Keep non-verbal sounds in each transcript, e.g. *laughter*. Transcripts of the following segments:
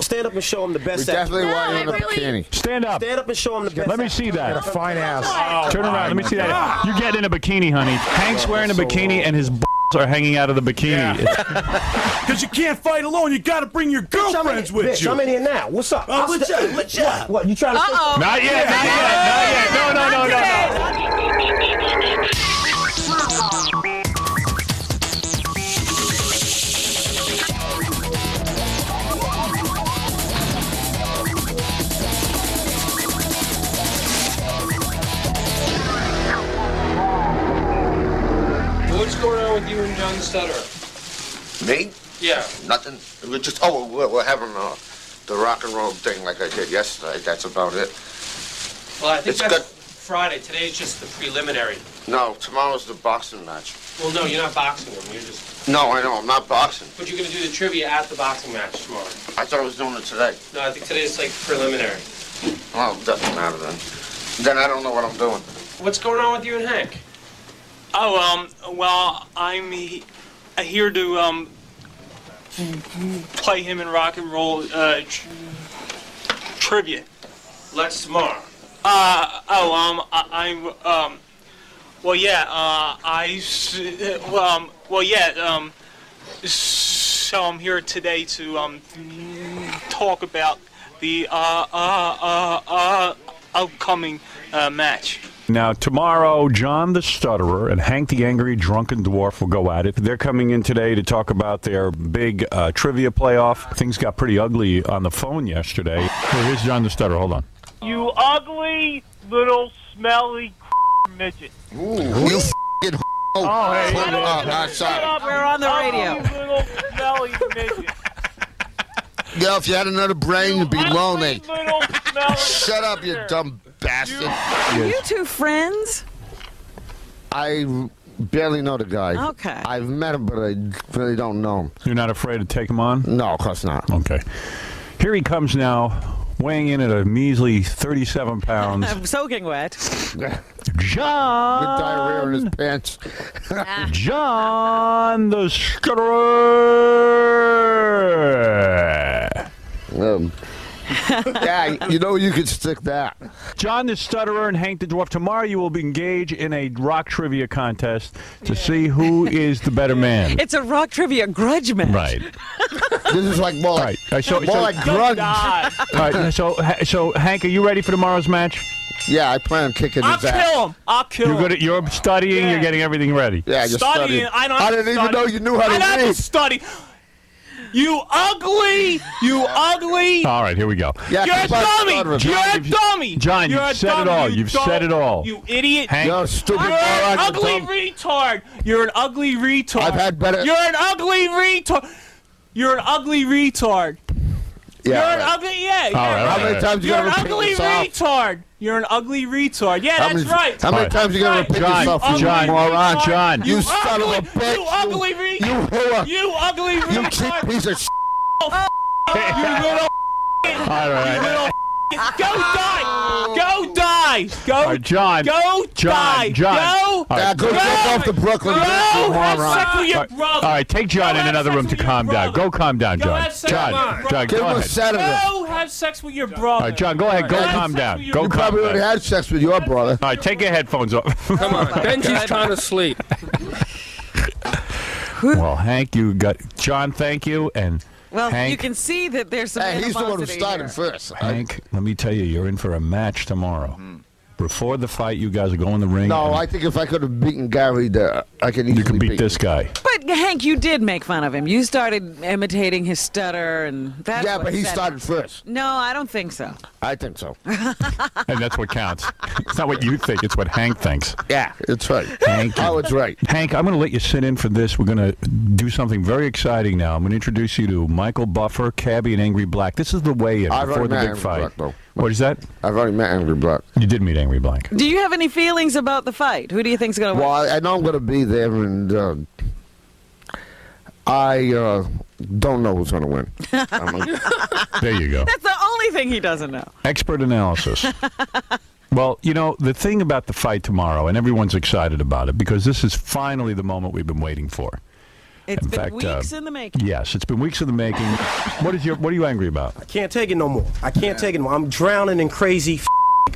Stand up and show him the best. We definitely act- want you in a really- bikini. Stand up. Stand up and show him the best. Let me act- see Got a fine ass. Turn around. Let me see that. You're getting in a bikini, honey. Hank's wearing a bikini and his balls are hanging out of the bikini. *laughs* Because you can't fight alone. You got to bring your girlfriends with Bitch, you. I'm in here now. What's up? Oh, I'll what's st- up? What's up? What? You trying to? Uh-oh. Not yet. Not yet. Not yet. No, no, no, no, no. With you and John Stutter? Me? Yeah. Nothing. We're just oh, we're, we're having uh, the rock and roll thing like I did yesterday. That's about it. Well, I think It's that's good. Friday. Today's just the preliminary. No, tomorrow's the boxing match. Well, no, you're not boxing him. You're just. No, I know. I'm not boxing. But you're gonna do the trivia at the boxing match tomorrow. I thought I was doing it today. No, I think today's like preliminary. Well, it doesn't matter then. Then I don't know what I'm doing. What's going on with you and Hank? Oh, um, well, I'm he- here to, um, play him in rock and roll, uh, tr- trivia. Let's tomorrow. Uh, oh, um, I, I'm, um, well, yeah, uh, I, s- well, um, well, yeah, um, so I'm here today to, um, talk about the, uh, uh, uh, uh, upcoming, uh, match. Now, tomorrow, John the Stutterer and Hank the Angry Drunken Dwarf will go at it. They're coming in today to talk about their big uh, trivia playoff. Things got pretty ugly on the phone yesterday. Here, here's John the Stutterer. Hold on. You ugly little smelly *laughs* midget. Ooh, you f***ing Oh, hey. Shut up. Ah, sorry. We're on the radio. little smelly midget. Yeah, if you had another brain, you'd be lonely. little smelly *laughs* Shut up, you dumb bastard. Are you two friends? I barely know the guy. Okay. I've met him, but I really don't know him. You're not afraid to take him on? No, of course not. Okay. Here he comes now, weighing in at a measly 37 pounds. *laughs* I'm soaking wet. John. With diarrhea in his John, pants. *laughs* John the Stutterer. Um, *laughs* yeah, you know you could stick that. John the Stutterer and Hank the Dwarf. Tomorrow you will be engaged in a rock trivia contest to see who is the better man. It's a rock trivia grudge match. Right. *laughs* This is like more Right. like, Uh, so, more so- like grunge. *laughs* all right. So, so Hank, are you ready for tomorrow's match? Yeah, I plan on kicking I'll his ass. kill him. I'll kill You're him. good. At, you're studying. Yeah. You're getting everything ready. Yeah, you're studying. studying. I don't. I didn't to even know you knew how to I don't have read. to study. You ugly. You ugly. All right. Here we go. Yeah, You're a keep on dummy. stuttering. You're a dummy. John, You're you've a said it all. You You've dumb- said it all. You idiot. Hank, You're stupid You're an moron, you ugly dumb- retard. You're an ugly retard. I've had better- You're an ugly retard. You're an ugly retard. Yeah, You're an right. ugly. Yeah. All yeah. right, How all many times you You're gotta an repeat ugly yourself? retard. You're an ugly retard. Yeah, How that's many, right. How many Right. times you gotta Right. repeat John, yourself, you John, moron? retard. John. You You son of a ugly- bitch. You ugly retard. You whore. You ugly You cheap piece of shit. *laughs* You little *laughs* All right. *laughs* little Go die! Go die! Go All right, John. Go John, die! John. Go! All right. Yeah, go Go! off the Brooklyn Go! Bridge, you Have moron. sex with your All right. brother! All right, take John Go in have another sex room to with your calm down. brother. Go calm down, Go John. have sex John, with John, Give go him a ahead. sedative. Go have sex with your brother! All right, John, go ahead. Go Go have calm down. with your Go You calm probably already down. had sex with your brother. All right, take your headphones off. Come on. *laughs* Benji's trying to sleep. well, Hank, you got John. Thank you, and Well, Hank. you can see that there's some Hey, he's the one who started here. first. Hank, let me tell you, you're in for a match tomorrow. Hmm. Before the fight, you guys are going in the ring. No, I think if I could have beaten Gary, there, I could easily you can beat this guy. But Hank, you did make fun of him. You started imitating his stutter, and that's Yeah, but he started first. No, I don't think so. I think so. *laughs* and that's what counts. It's not what you think; it's what Hank thinks. Yeah, it's right. Hank, Howard's right. Hank, I'm going to let you sit in for this. We're going to do something very exciting now. I'm going to introduce you to Michael Buffer, Cabby, and Angry Black. This is the weigh-in I've before the big Angry fight. Black, though. What is that? I've already met Angry Black. You did meet Angry Black. Do you have any feelings about the fight? Who do you think's going to win? I, I know I'm going to be there, and uh, I uh, don't know who's going to win. *laughs* I'm a- There you go. That's the only thing he doesn't know. Expert analysis. *laughs* well, you know, the thing about the fight tomorrow, and everyone's excited about it because this is finally the moment we've been waiting for. It's In been fact, uh, weeks in the making. Yes, it's been weeks in the making. What is your? What are you angry about? I can't take it no more. I can't take it no more. I'm drowning in crazy. F-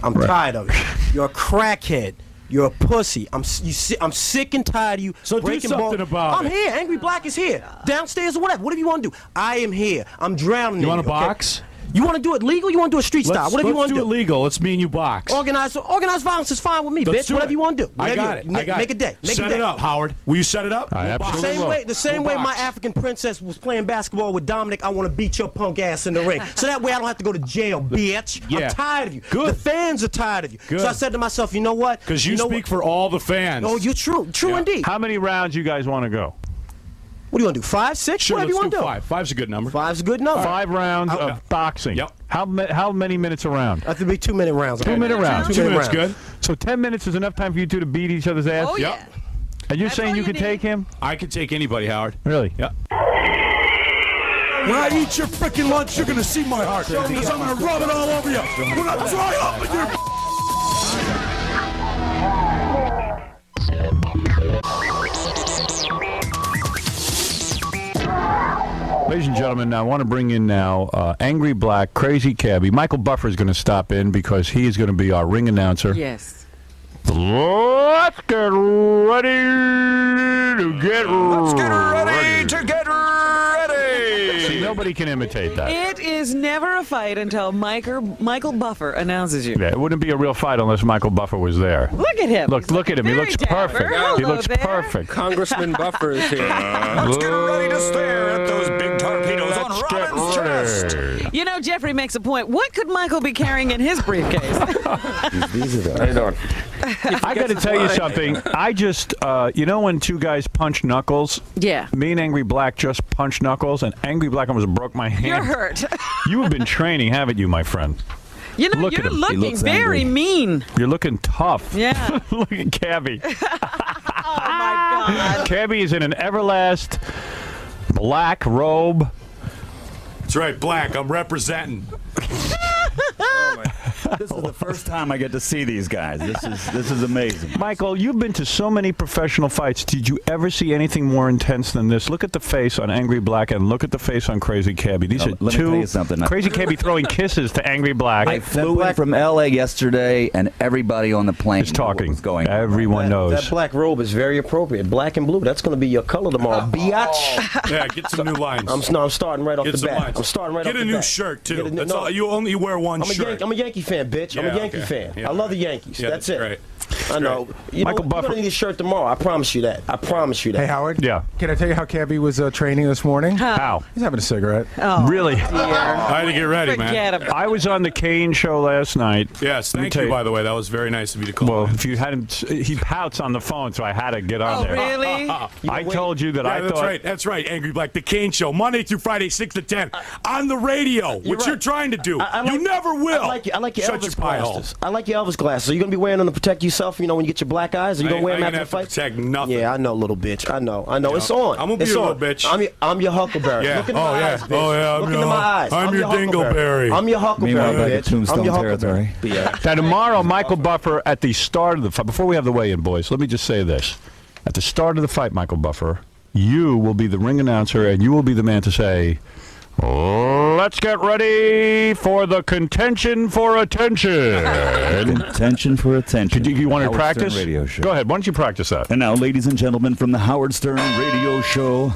I'm tired of it. You're a crackhead. You're a pussy. I'm you. si- I'm sick and tired of you. So do breaking something bones. about I'm it. here. Angry Black is here. Downstairs or whatever. Whatever you want to do. I am here. I'm drowning. You want a box? okay? Box? You want to do it legal? You want to do it street style? Let's, Whatever you want to do do. it legal. Let's me and you box. Organized, organized violence is fine with me, Let's bitch. Whatever it. you want to do. I got you, it. ma- I got make it. a day. Make set a day. it up, Howard. Will you set it up? I We'll absolutely. Same will. way, the same We'll way my. African princess was playing basketball with Dominic, I want to beat your punk ass in the ring. *laughs* So that way I don't have to go to jail, bitch. Yeah. I'm tired of you. Good. The fans are tired of you. Good. So I said to myself, you know what? Because you, know speak what? for all the fans. Oh, you're true. True Yeah. indeed. How many rounds you guys want to go? What do you want to do? Five, six? sure, Whatever you want to do. five. Five's a good number. Five's a good number. Five rounds Oh, of boxing. Yep. How ma- how many minutes a round? I have to be two minute rounds. Two minute rounds. Two minutes, good. So ten minutes is enough time for you two to beat each other's ass. Oh, Yep. yeah. And you're That's saying you you could take him? I can take anybody, Howard. Really? Yeah. When I eat your freaking lunch, you're gonna see my heart. Because I'm gonna rub it all over you. When I dry up with your Ladies and gentlemen, I want to bring in now uh, Angry Black, Crazy Cabby. Michael Buffer is going to stop in because he is going to be our ring announcer. Yes. Let's get ready to get Let's get ready to get ready. *laughs* See, nobody can imitate that. It is never a fight until Michael, Michael Buffer announces you. Yeah, it wouldn't be a real fight unless Michael Buffer was there. Look at him. Look, He's look at him. He looks dapper. perfect. He looks there. perfect. Congressman *laughs* Buffer is here. Let's get ready to stare at those big torpedoes on Robin's chest. You know, Jeffrey makes a point. What could Michael be carrying in his briefcase? How you doing? *laughs* I got to tell you something. I just, uh, you know, when two guys punch knuckles. yeah. Me and Angry Black just punched knuckles, and Angry Black almost broke my hand. You're hurt. *laughs* You have been training, haven't you, my friend? You know, Look at you're him. Looking looks very angry. mean. You're looking tough. Yeah. *laughs* Look at Cabby. Oh, my God. Cabby is in an Everlast black robe. That's right, Black. I'm representing. *laughs* This is the first time I get to see these guys. This is this is amazing. Michael, you've been to so many professional fights. Did you ever see anything more intense than this? Look at the face on Angry Black and look at the face on Crazy Cabby. These Oh, are let me two tell you something. Crazy Cabby throwing *laughs* kisses to Angry Black. I flew in from L.A. yesterday, and everybody on the plane is knew what talking. was going on. Everyone That, knows. that black robe is very appropriate. Black and blue. That's going to be your color tomorrow, *laughs* biatch. Oh. Yeah, get some new lines. I'm, no, I'm starting right off Get the bat. lines. I'm starting right Get off a the new bat. shirt too. Get a new- That's no, all. You only wear one I'm a, shirt. I'm a Yankee fan, bitch. I'm Yeah, a Yankee okay. fan. Yeah. I love the Yankees. Yeah, that's that's it. great. I know. You Michael know, Buffer- You're gonna need a shirt tomorrow. I promise you that. I promise you that. Hey, Howard. Yeah. Can I tell you how Cabby was uh, training this morning? How? He's having a cigarette. Oh, Really? I had to get ready, man. Forget about I was on the Kane show last night. Yes, Let me thank tell you, by the way. That was very nice of you to call. Well, in. if you hadn't, he pouts on the phone, so I had to get on Oh, there. really? *laughs* I told you that yeah, I that's thought. right. That's right. Angry Black, the Kane Show, Monday through Friday, six to ten, on the radio, which right. you're trying to do. I- I you never will. I like, your- I like your Shut Elvis your pie hole. glasses. I like your Elvis glasses. Are you gonna be wearing them to protect yourself? You know, when you get your black eyes, are you I gonna wear them ain't after the have fight? to protect nothing. Yeah, I know, little bitch. I know. I know. Yeah. It's on. I'm gonna be it's a little on. bitch. I'm your, I'm your Huckleberry. Yeah. Look into Oh, my yeah. eyes, bitch. Oh, yeah, I'm Look your- into my eyes. I'm your Dingleberry. I'm your Huckleberry, Meanwhile, back at bitch. Tombstone I'm your territory. Huckleberry. Yeah. Now tomorrow, Michael Buffer at the start of the fight. Before we have the weigh-in, boys, let me just say this: at the start of the fight, Michael Buffer, you will be the ring announcer, and you will be the man to say, "Let's get ready for the contention for attention." Attention for attention. Did you, you want to practice? Stern Radio show. Go ahead. Why don't you practice that? And now, ladies and gentlemen, from the Howard Stern Radio Show.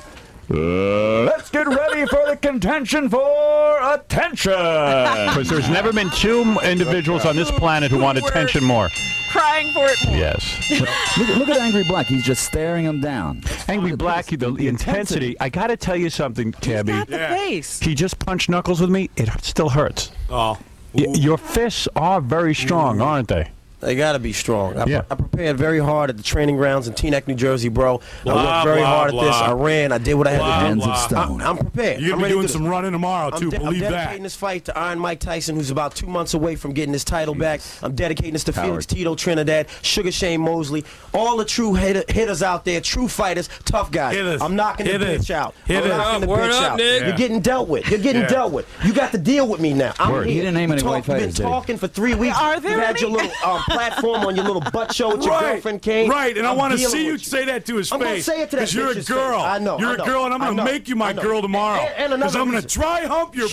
Uh, let's get ready for the contention for attention. *laughs* Because there's never been two individuals on this planet who want attention more. Crying for it more. Yes. look, look at Angry Black. He's just staring him down. Angry Black, the, the intensity. I got to tell you something, Cabby. Got the Yeah. face. He just punched knuckles with me. It still hurts. Oh. Y- your fists are very strong, aren't they? They gotta be strong. I, Yeah. I prepared very hard at the training grounds in Teaneck, New Jersey, bro. I worked very blah, hard at this. I ran. I did what I had Blah, to do. Hands blah. of stone. I'm prepared. You're I'm gonna be ready to doing do some this. running tomorrow I'm, too. de- I'm dedicating that. this fight to Iron Mike Tyson, who's about two months away from getting his title back. I'm dedicating this to Felix Tito Trinidad, Sugar Shane Mosley, all the true hitter, hitters out there, true fighters, tough guys. Hitters. I'm knocking the Hitters. bitch out. Hitters. I'm knocking the Word bitch up, out. Nick. You're getting dealt with. You're getting Yeah. dealt with. You got to deal with me now. I'm Word. here. He didn't name You any talk- white You've been fighters, did he? talking for three weeks. Are there You had any? your little um, platform on your little butt show with your Right, girlfriend Kane. right, and I I'm want to see you with say that to his I'm face. say it to that you're a girl. face. I know, You're I a know, girl, and I'm going to make you my girl tomorrow. And- and another Because I'm going to dry hump your.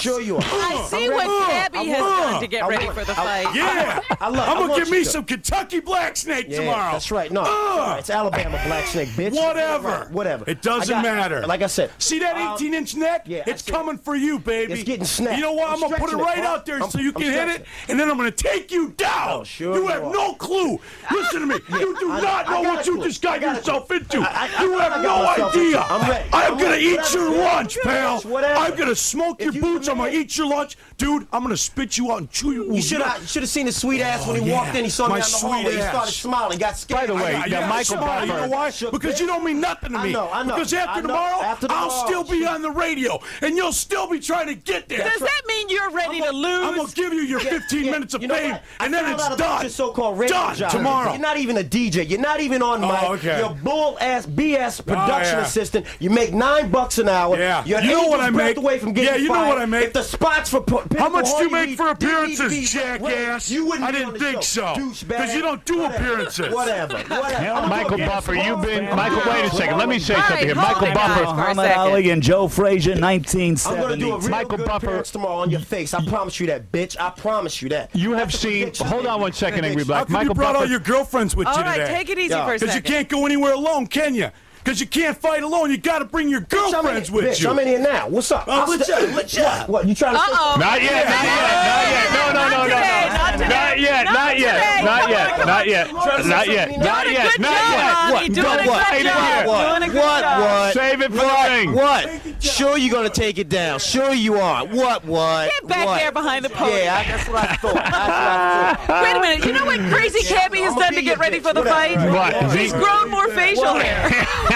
Sure, sure you are. I see what. Cabby I has want- done to get I ready want- for the I- fight. Yeah, I love- I'm gonna want give me some Kentucky black snake Yeah, tomorrow. That's right. No, Ugh. it's Alabama black snake, bitch. Whatever. Right, whatever. It doesn't got- matter. Like I said, See that um, 18 inch neck? yeah, it's see it. coming for you, baby. It's getting snapped. You know what? I'm, I'm gonna put it stretching it, right out there I'm- so you I'm can hit it, it. and then I'm gonna take you down. Oh, sure you you have no clue. *laughs* Listen to me. you do I- not I know got what a you clue. just got I got a yourself clue. into. You know I have got no myself into. idea. I'm ready. I'm I'm gonna ready. eat Whatever, your bitch. lunch, pal. Whatever. I'm gonna smoke If your you boots. I'm gonna eat your lunch, dude. I'm gonna spit you out and chew you. You should have should have seen his sweet ass when he Oh, yeah. walked in. He saw My me out in the hallway. sweet He started smiling. Got scared. By the way, I got- now yeah, Michael smile. You know why? Shook, Because bitch. you don't mean nothing to me. I me. know, I know. Because after I know. tomorrow, After I'll still be on the radio, and you'll still be trying to get there. Does that mean you're ready to lose? I'm gonna give you your 15 Yeah, minutes of you fame, what? I and then it's done. So-called radio done job. tomorrow. You're not even a DJ. You're not even on mic. Oh, okay. You're bull ass BS oh, production assistant. You make nine bucks an hour. Yeah. You're know what I breath make? away from getting Yeah, you know what I make. If the spots for pu- How much do you make Hall for need- need to appearances, be- jackass? You wouldn't I didn't think show. so. Douchebag. 'Cause you don't do Whatever. appearances. Whatever. *laughs* Whatever. I'm Michael Buffer, you've been phone Michael. Wait a second. Let me say All something here. Michael Buffer. now. For a Muhammad. Ali and Joe Frazier, I'm gonna do a 1970. real Michael good Buffer- appearance tomorrow on your face. I promise you that, bitch. I promise you that. You have seen. Hold on one second, Angry Black. come Michael you brought all your girlfriends with you right, today? take it easy for a second. Because you can't go anywhere alone, can you? Because you can't fight alone. You got to bring your Bitch, I'm in girlfriends here- with bitch, you. I'm in here now. What's up? Uh, oh, I'm what's st- up? What's What? up? What? You trying to? Uh-oh. Not yet, not yet, not yet. No, no, no, no, today, no. not today. Not yet, Not not yet, today. not yet, Come on, not yet, come on. not yet, Doing not a yet, good not job, yet. Ronnie. Doing a good Right job. here. Doing a good What? job. What? Save it for the What? ring. What? Sure you're gonna take it down. Sure you are. What? What? Get back what? there behind the podium. Yeah, I, that's what I thought. That's what I thought. Wait a minute. You know what Crazy Cabby has I'ma done be to get your ready bitch. for the Whatever. fight? What? He's grown more facial hair. *laughs*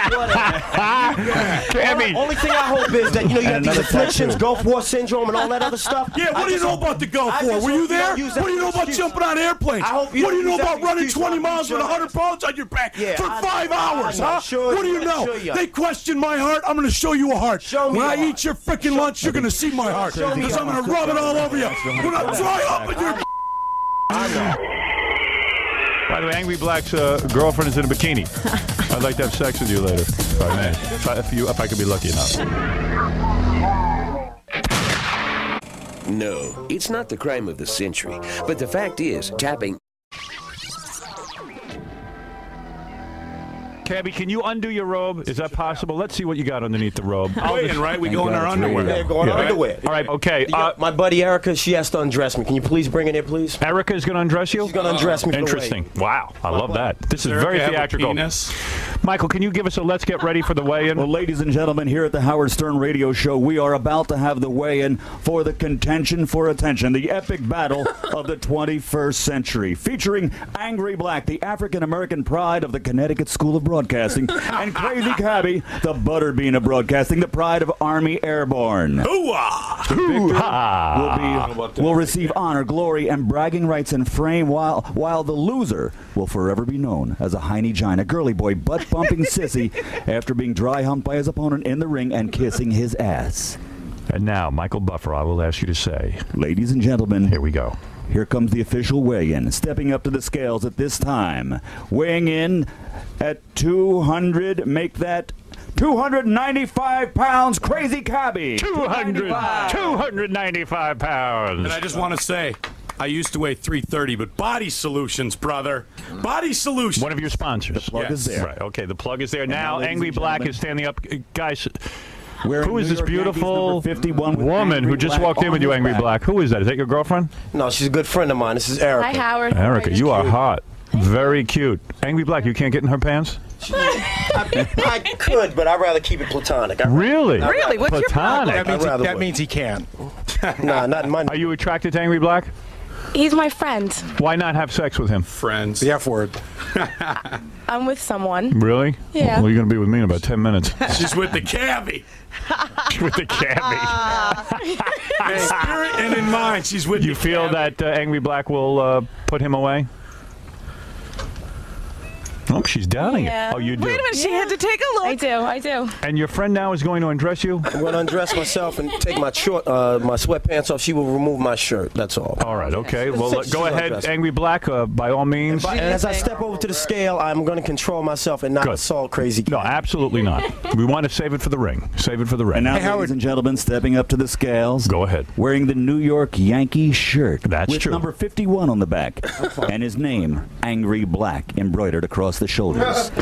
I mean, Only thing I hope is that you know you got these afflictions, Gulf War syndrome, and all that other stuff. Yeah, what I do you know hope- about the Gulf War? Were you there? don't What do you know about excuse. jumping on airplanes? I hope you What do you know about running 20 miles with should. 100 pounds on your back Yeah, for I five I hours, huh? Sure what do you you are, know? sure you. They question my heart. I'm going to show you a heart. Show me when I heart. eat your freaking lunch, you're going to see my heart. Show me Because I'm going to rub it all over you. When I dry up with your by the way, Angry Black's uh, girlfriend is in a bikini. I'd like to have sex with you later. If I if, you, if I could be lucky enough. No, it's not the crime of the century. But the fact is, tapping. Cabby, can you undo your robe? Is that possible? Let's see what you got underneath the robe. I'll Waiting, right? We go in our Thank God it's underwear. They're going Yeah. underwear. All right, okay. Uh, my buddy Erica, she has to undress me. Can you please bring it in, please? Erica is going to undress you? She's gonna undress me. for the Interesting. Wow, I love that. This is Erica very theatrical. penis? Michael, can you give us a let's get ready for the weigh-in? Well, ladies and gentlemen, here at the Howard Stern Radio Show, we are about to have the weigh-in for the contention for attention, the epic battle *laughs* of the 21st century, featuring Angry Black, the African-American pride of the Connecticut School of Broadcasting, *laughs* and Crazy Cabby, the butterbean of broadcasting, the pride of Army Airborne. Hoo-ah! Will be will receive honor, glory, and bragging rights in frame, while while the loser will forever be known as a hiney gina, girly boy, butt bumping *laughs* sissy after being dry humped by his opponent in the ring and kissing his ass. And now, Michael Buffer, I will ask you to say, Ladies and gentlemen, here we go. Here comes the official weigh-in. Stepping up to the scales at this time, weighing in at 200. Make that 295 pounds. Crazy Cabby. 200, 295 pounds. And I just want to say, I used to weigh 330, but Body Solutions, brother. Body Solutions. One of your sponsors. The plug is there. Right, okay, the plug is there. now, Now, Angry Black is standing up. Guys, Wearing who is New this York beautiful 51 woman who just walked in with you, Angry back. Black? Who is that? Is that your girlfriend? No, she's a good friend of mine. This is Erica. Hi, Howard. Erica, you are hot. Very cute. Angry Black, you can't get in her pants? I, *laughs* I could, but I'd rather keep it platonic. I, Really? Really? What's your Platonic. That means, he, rather that means he can. Nah, not in my. Are you attracted to Angry Black? He's my friend. Why not have sex with him? Friends. The F word. I'm with someone. Really? Yeah. Well, you're going to be with me in about 10 minutes. *laughs* She's with the cabbie. *laughs* with the cabby. *laughs* In spirit and in mind, she's with You the feel cabbie. that uh, Angry Black will uh, put him away? Oh, she's downing Yeah. it. Oh, you do. Wait a minute, she had to take a look. I do, I do. And your friend now is going to undress you? I'm going to undress myself and take my short, uh, my sweatpants off. She will remove my shirt. That's all. All right, okay. Well, She's go ahead, undressed. Angry Black, uh, by all means. And as I step over to the scale, I'm going to control myself and not Good. assault crazy. No, absolutely not. We want to save it for the ring. Save it for the ring. And now, ladies and gentlemen, stepping up to the scales. Go ahead. Wearing the New York Yankee shirt. That's with true. number 51 on the back. and his name, Angry Black, embroidered across the shoulders. *laughs*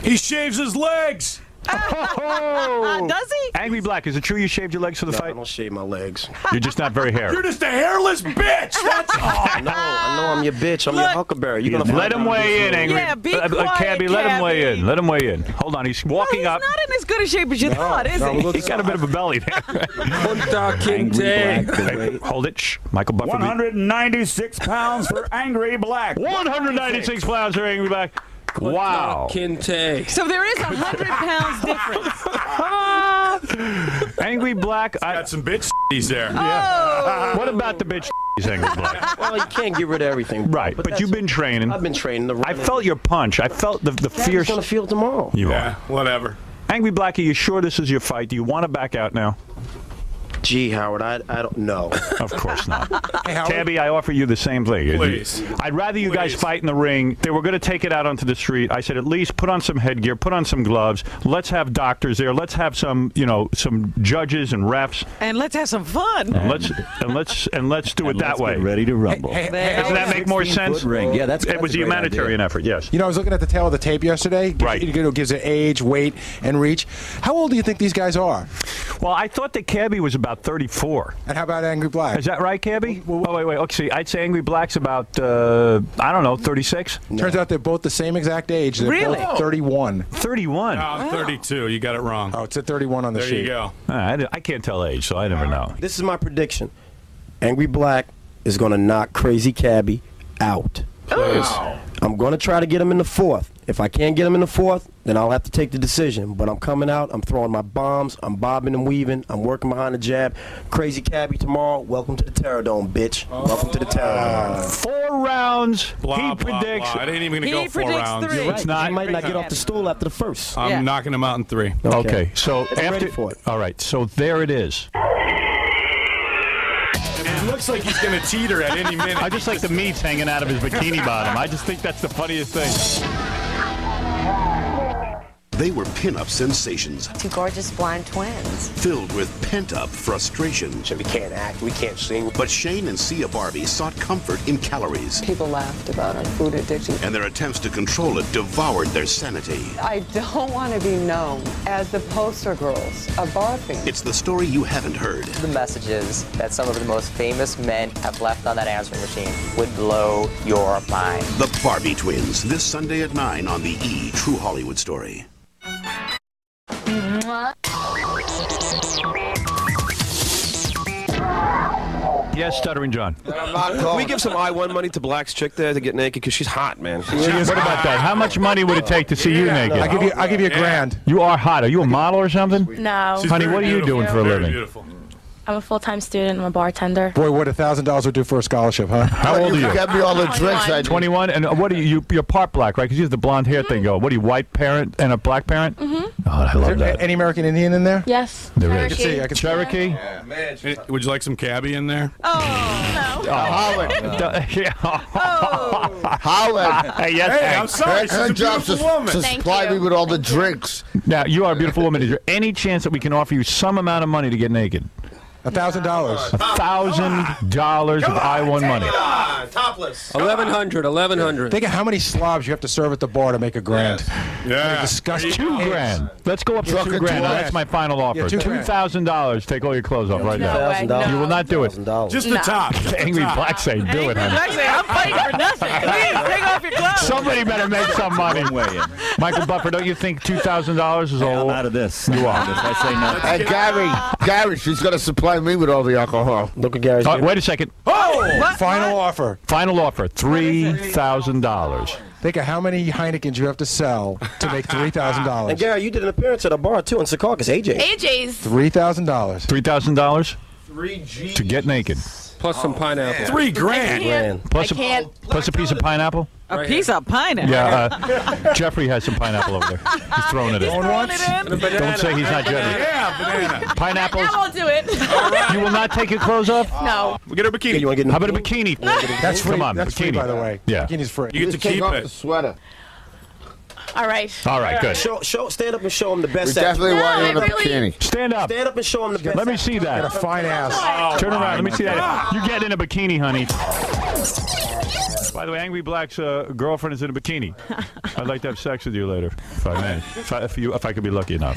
He shaves his legs. Oh! *laughs* Does he? Angry Black, is it true you shaved your legs for the No, I don't shave my legs. You're just not very hairy. You're just a hairless bitch. That's *laughs* all. No, I know I'm your bitch. I'm your huckleberry. You're gonna Let him weigh in, Angry. Yeah, be uh, uh, Cabby, let him weigh in. Let him weigh in. Hold on, he's walking he's up. He's not in as good a shape as you thought, is no, he? look- He's got a bit of a belly there. Kunta Angry Kinte. Black, the. Hold it. Shh. Michael Buffer. 196 pounds for Angry Black. 196 pounds for Angry Black. Wow. Kinte. So there is a hundred pounds *laughs* difference. *laughs* Angry Black. I, Got some bitch he's there. Oh. what about the bitch Angry *laughs* Black? Well, you can't get rid of everything. Right, but, that's- you've been training. I've been training. The I felt your punch. I felt the, the Daddy's fierce. gonna feel tomorrow. You Yeah, are. whatever. Angry Black, are you sure this is your fight? Do you want to back out now? Gee, Howard, I, I don't know. *laughs* Of course not. Hey, Howard. Cabby, I offer you the same thing. Please. I'd rather you guys fight in the ring. They were going to take it out onto the street. I said, at least put on some headgear, put on some gloves. Let's have doctors there. Let's have some, you know, some judges and refs. And let's have some fun. And let's and let's and let's do it And that let's way. get ready to rumble. Hey, hey, Doesn't that make more 16 foot sense? ring. Yeah, that's- it that's was a a humanitarian idea. effort. Yes. You know, I was looking at the tail of the tape yesterday. Gives Right. You, you know, gives it age, weight, and reach. How old do you think these guys are? Well, I thought that Cabby was about 34. And how about Angry Black? Is that right, Cabby? Oh wait, wait. Okay, see, I'd say Angry Black's about uh, I don't know, 36, Turns out they're both the same exact age. They're Really? both 31. 31. Oh, 32. You got it wrong. Oh, it's at 31 on the there sheet. you go. Ah, I, I can't tell age, so I never know. This is my prediction. Angry Black is gonna knock Crazy Cabby out. Wow. I'm gonna try to get him in the fourth. If I can't get him in the fourth, then I'll have to take the decision. But I'm coming out. I'm throwing my bombs. I'm bobbing and weaving. I'm working behind the jab. Crazy Cabby tomorrow. Welcome to the Terror Dome, bitch. Welcome to the Terror Dome. Ah. Four rounds. Blah, he blah, predicts. blah. It ain't even going He to go four predicts rounds. three. Right. not- He might not get off the stool after the first. I'm Yeah. knocking him out in three. Okay, so I'm after ready for it. all right, so there it is. It looks like he's going to teeter at any *laughs* minute. I just like the meats hanging out of his bikini bottom. I just think that's the funniest thing. Yeah. They were pinup sensations Two gorgeous blind twins. filled with pent up frustration. We can't act, we can't sing. But Shane and Sia Barbi sought comfort in calories, People laughed about our food addiction. and their attempts to control it devoured their sanity. I don't want to be known as the poster girls of barfing. It's the story you haven't heard. The messages that some of the most famous men have left on that answering machine would blow your mind. The Barbi Twins, this Sunday at 9 on the E! True Hollywood Story. Yes, stuttering John. Can we give some I one money to Black's chick there to get naked? Because she's hot, man. What about that? How much money would it take to see you naked? I give you, I give you a grand. You are hot. Are you a model or something? No. Honey, what are you doing for a living? Beautiful. I'm a full time student. I'm a bartender. Boy, what a thousand dollars would do for a scholarship, huh? How old are you? Got me all the drinks I 21. And uh, what are you? you you're part black, right? Because you have the blonde hair thing go. What are you, white parent and a black parent? Mm-hmm. Oh, I love Is there that. any American Indian in there? Yes. There I is. can see. I can see. Cherokee? Eh, Would you like some cabbie in there? Oh, no. *laughs* Howard. *laughs* Yeah. Howard. *laughs* Hey, yes, Hey, I'm sorry. She's Her a job's to, woman. to supply me with all the drinks. Now, you are a beautiful woman. Is there any chance that we can offer you some amount of money to get naked? A thousand dollars. A thousand dollars of I one money. Topless. Eleven hundred. Eleven hundred. Think of how many slobs you have to serve at the bar to make a grand. Yeah. Disgusting. Two grand. Let's go up to Truck two and grand. Two that's my final offer. Yeah, two two grand. thousand dollars. Take all your clothes off right No now. no. You will not do it. Just the top. Just the *laughs* Angry. Black say, do it, honey. Actually, I'm fighting for nothing. *laughs* Please, take off your clothes. Somebody better make some money. Michael Buffer, don't you think two thousand dollars is Hey, all? I'm out of this. You are. Out of this. I say no. Hey, uh, Gary, Gary, she's going to supply me with all the alcohol. Look at Gary's. Oh, wait a second. Oh! Final offer. Final offer: three thousand dollars. Think of how many Heinekens you have to sell to make *laughs* three thousand And dollars. And Gary, you did an appearance at a bar too in Secaucus. AJ. AJ's. Three thousand dollars. Three thousand dollars Three G. to get naked, Plus some pineapple. Three grand. Grand. plus I a can't. plus a piece of pineapple. A piece of pineapple. Yeah, uh, *laughs* Jeffrey has some pineapple over there. He's throwing it in. throwing it in? Don't say he's not Jeffrey. Yeah, banana. Pineapples. I won't do it. *laughs* You will not take your clothes off? no. We get a bikini. You want to get in How about a bikini? bikini? That's free. Come on, That's bikini. free, by the way. Yeah. Bikini's free. You get to keep off it. the sweater. All right. All right, good. Show, show, stand up and show him the best. We best. definitely No, want you in a I really- bikini. Stand up. Stand up and show him the best. Let me see Got a that. fine ass. Turn around. Let me see that. You get in a bikini, honey. By the way, Angry Black's uh, girlfriend is in a bikini. I'd like to have sex with you later, if I may. If I, if you, if I could be lucky enough.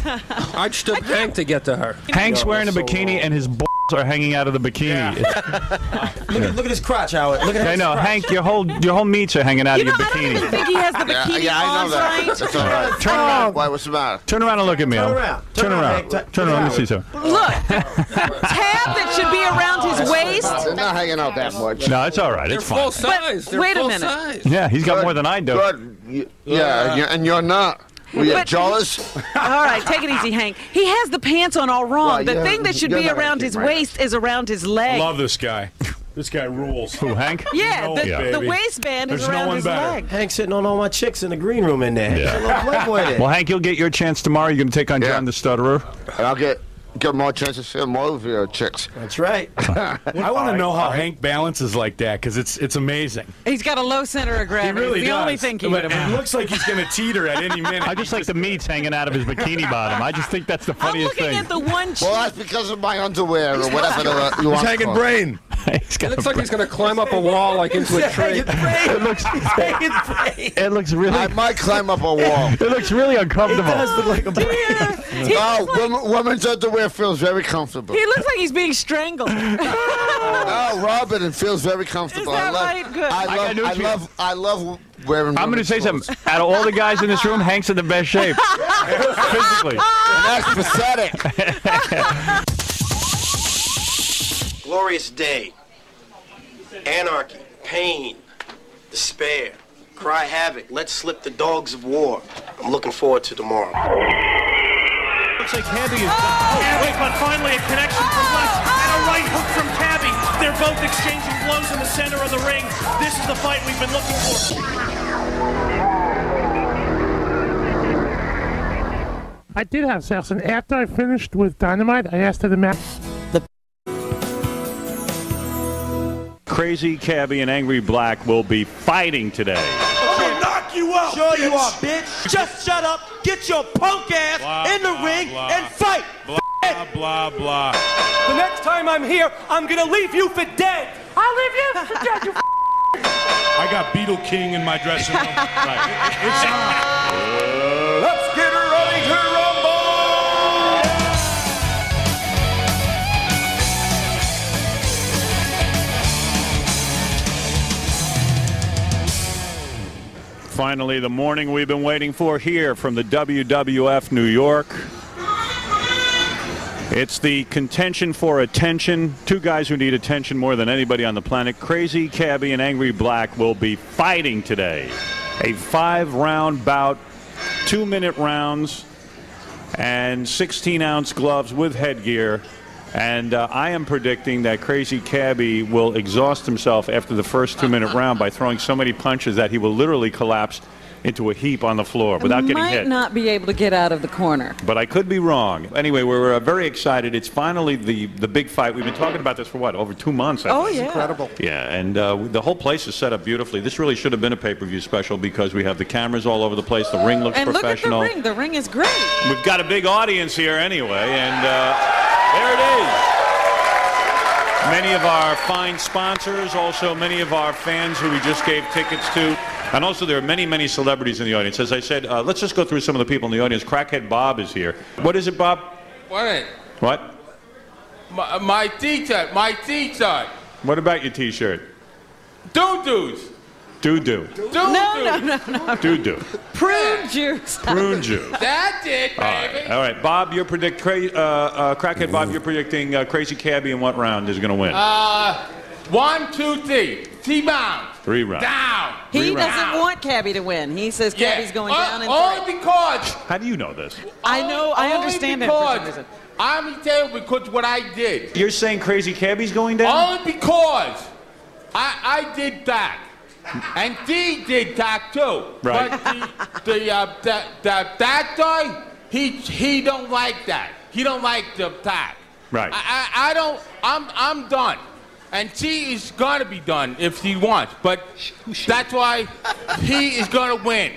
I'd stood Hank to get to her. Hank's wearing a that's so bikini and his balls are hanging out of the bikini. *laughs* Look at, look at his crotch, Howard. Look at I know, crotch. Hank. Your whole your whole meats are hanging out You of know, your I don't even think he has the bikini yeah, I know on that. right. That's all right. Turn around. Why? What's the matter? Turn around and look at me. Turn around. Turn Turn around, around. Hank. Turn- Turn around. Let me see some. Look, *laughs* tab that should be around his waist. They're not hanging out that much. No, it's all right. It's They're It's full size. But They're wait a minute. size. Yeah, he's got Good. more than I do. Good. Yeah, and and you're not. Were you But- jealous? *laughs* All right, take it easy, Hank. He has the pants on all wrong. Well, the yeah, thing that should be around his my waist is around his leg. Love this guy. This guy rules. Who, Hank? *laughs* yeah, know the, it, the baby. waistband is There's no around one his better. leg. Hank sitting on all my chicks in the green room in there. Yeah. Got a little Playboy *laughs* there. Well, Hank, you'll get your chance tomorrow. You're going to take on Yeah. John the Stutterer. And I'll get get more chances to see more of your chicks. That's right. *laughs* I want to know how Hank balances like that because it's it's amazing. He's got a low center of gravity. He gravity. really it's the does. only thing keeping But it looks like he's going to teeter at any minute. I just like the meats hanging out of his bikini bottom. I just think that's the I'm funniest looking thing. at the one cheek. Well, that's because of my underwear or whatever the, you He's want. hanging for it. brain. *laughs* He's It looks a like he's going to climb up a wall like into a tree. it looks *laughs* it looks really I might climb up a wall. it looks really uncomfortable. It does look like a brain. Oh, no, women, women's underwear feels very comfortable. He looks like he's being strangled. *laughs* No, Robin, it feels very comfortable. Is that I love, right? Good. I I love, got I news for love, I love wearing. I'm going to say clothes. something. Out of all the guys in this room, Hank's in the best shape *laughs* physically. And that's pathetic. *laughs* Glorious day. Anarchy, pain, despair, cry havoc. Let's slip the dogs of war. I'm looking forward to tomorrow. Looks like Cabby is. Oh, oh! Wait, but finally a connection from oh! left and a right hook from Cabby. They're both exchanging blows in the center of the ring. This is the fight we've been looking for. I did have sex, and after I finished with Dynamite, I asked her to marry. Crazy Cabby and Angry Black will be fighting today. I'll knock you out. Sure you bitch. are, bitch. Just shut up, get your punk ass Blah, in the blah, ring blah. and fight. Blah blah blah. The next time I'm here, I'm gonna leave you for dead. I'll leave you for dead, you I got Beetle King in my dressing room. *laughs* right. It's on. *laughs* Finally, the morning we've been waiting for here from the WWF New York. It's the contention for attention. Two guys who need attention more than anybody on the planet. Crazy Cabby and Angry Black will be fighting today. A five round bout, two minute rounds, and 16 ounce gloves with headgear. And uh, I am predicting that Crazy Cabby will exhaust himself after the first two minute round by throwing so many punches that he will literally collapse into a heap on the floor without getting hit. Might hit. not be able to get out of the corner. But I could be wrong. Anyway, we're uh, very excited. It's finally the, the big fight. We've been talking about this for what, over two months? I Oh, think. yeah. Incredible. Yeah, and uh, the whole place is set up beautifully. This really should have been a pay per view special because we have the cameras all over the place. The ring looks and look at the professional. ring. The ring is great. We've got a big audience here anyway, and uh, there it is. Many of our fine sponsors, also many of our fans who we just gave tickets to. And also, there are many, many celebrities in the audience. As I said, uh, let's just go through some of the people in the audience. Crackhead Bob is here. What is it, Bob? What? What? My, my t-shirt, my t-shirt. What about your T-shirt? Doo-doos. Doo doo. No, no, no, no. Doo doo. Prune juice. Prune juice. *laughs* That's it, All baby. right. All right, Bob. You're predict cra- uh, uh, crackhead Bob. You're predicting uh, Crazy Cabby in what round is going to win? Uh, one, two, three. T-bound. Three rounds. Down. He Three doesn't rounds. want Cabby to win. He says Yeah. Cabby's going Uh, down in Only three. because. How do you know this? I know. I only understand that for some because reason. I'm telling you because what I did. You're saying Crazy Cabby's going down? Only because I I did that. And D did talk too. Right. But the, the, uh, the, the, that guy, he, he don't like that. He don't like the talk. Right. I, I, I don't, I'm, I'm done. And T is gonna be done if he wants, but that's why he is gonna win.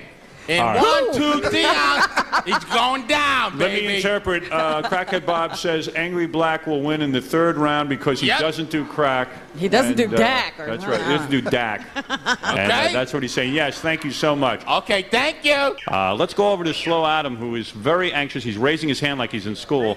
In All right. one, two, three, out, he's going down, Let baby. me interpret. Uh, Crackhead Bob says Angry Black will win in the third round because he Yep. doesn't do crack. He doesn't And, do uh, DAC or- That's right. He doesn't do DAC. *laughs* And uh, Okay. that's what he's saying. Yes, thank you so much. Okay, thank you. Uh, let's go over to Slow Adam, who is very anxious. He's raising his hand like he's in school.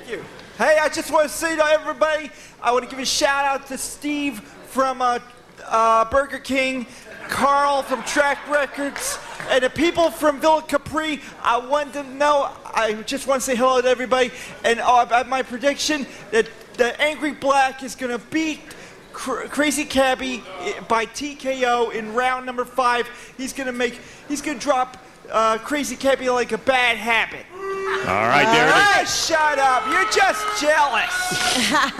Hey, I just want to say to everybody, I want to give a shout out to Steve from uh, uh, Burger King, Carl from Track Records, and the people from Villa Capri. I want to know, I just want to say hello to everybody, and uh, my prediction that the Angry Black is going to beat Cr- Crazy Cabby by TKO in round number five. He's going to make, he's going to drop uh, Crazy Cabby like a bad habit. All right, there it Ah, shut up. You're just jealous.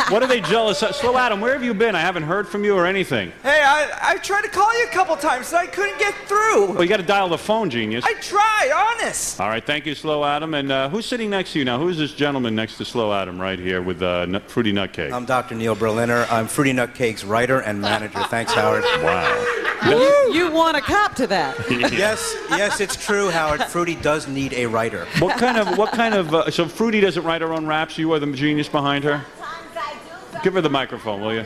*laughs* What are they jealous of? Slow Adam, where have you been? I haven't heard from you or anything. Hey, I, I tried to call you a couple times, and I couldn't get through. Well, you got to dial the phone, genius. I tried, honest. All right, thank you, Slow Adam. And uh, who's sitting next to you now? Who's this gentleman next to Slow Adam right here with uh, nut, Fruity Nutcake? I'm Dr. Neil Berliner. I'm Fruity Nut Cake's writer and manager. Thanks, Howard. *laughs* Wow. You, you want a cop to that. *laughs* yes, yes, it's true, Howard. Fruity does need a writer. What kind of what kind of uh, so Fruity doesn't write her own raps? You are the genius behind her. Give her the microphone, will you?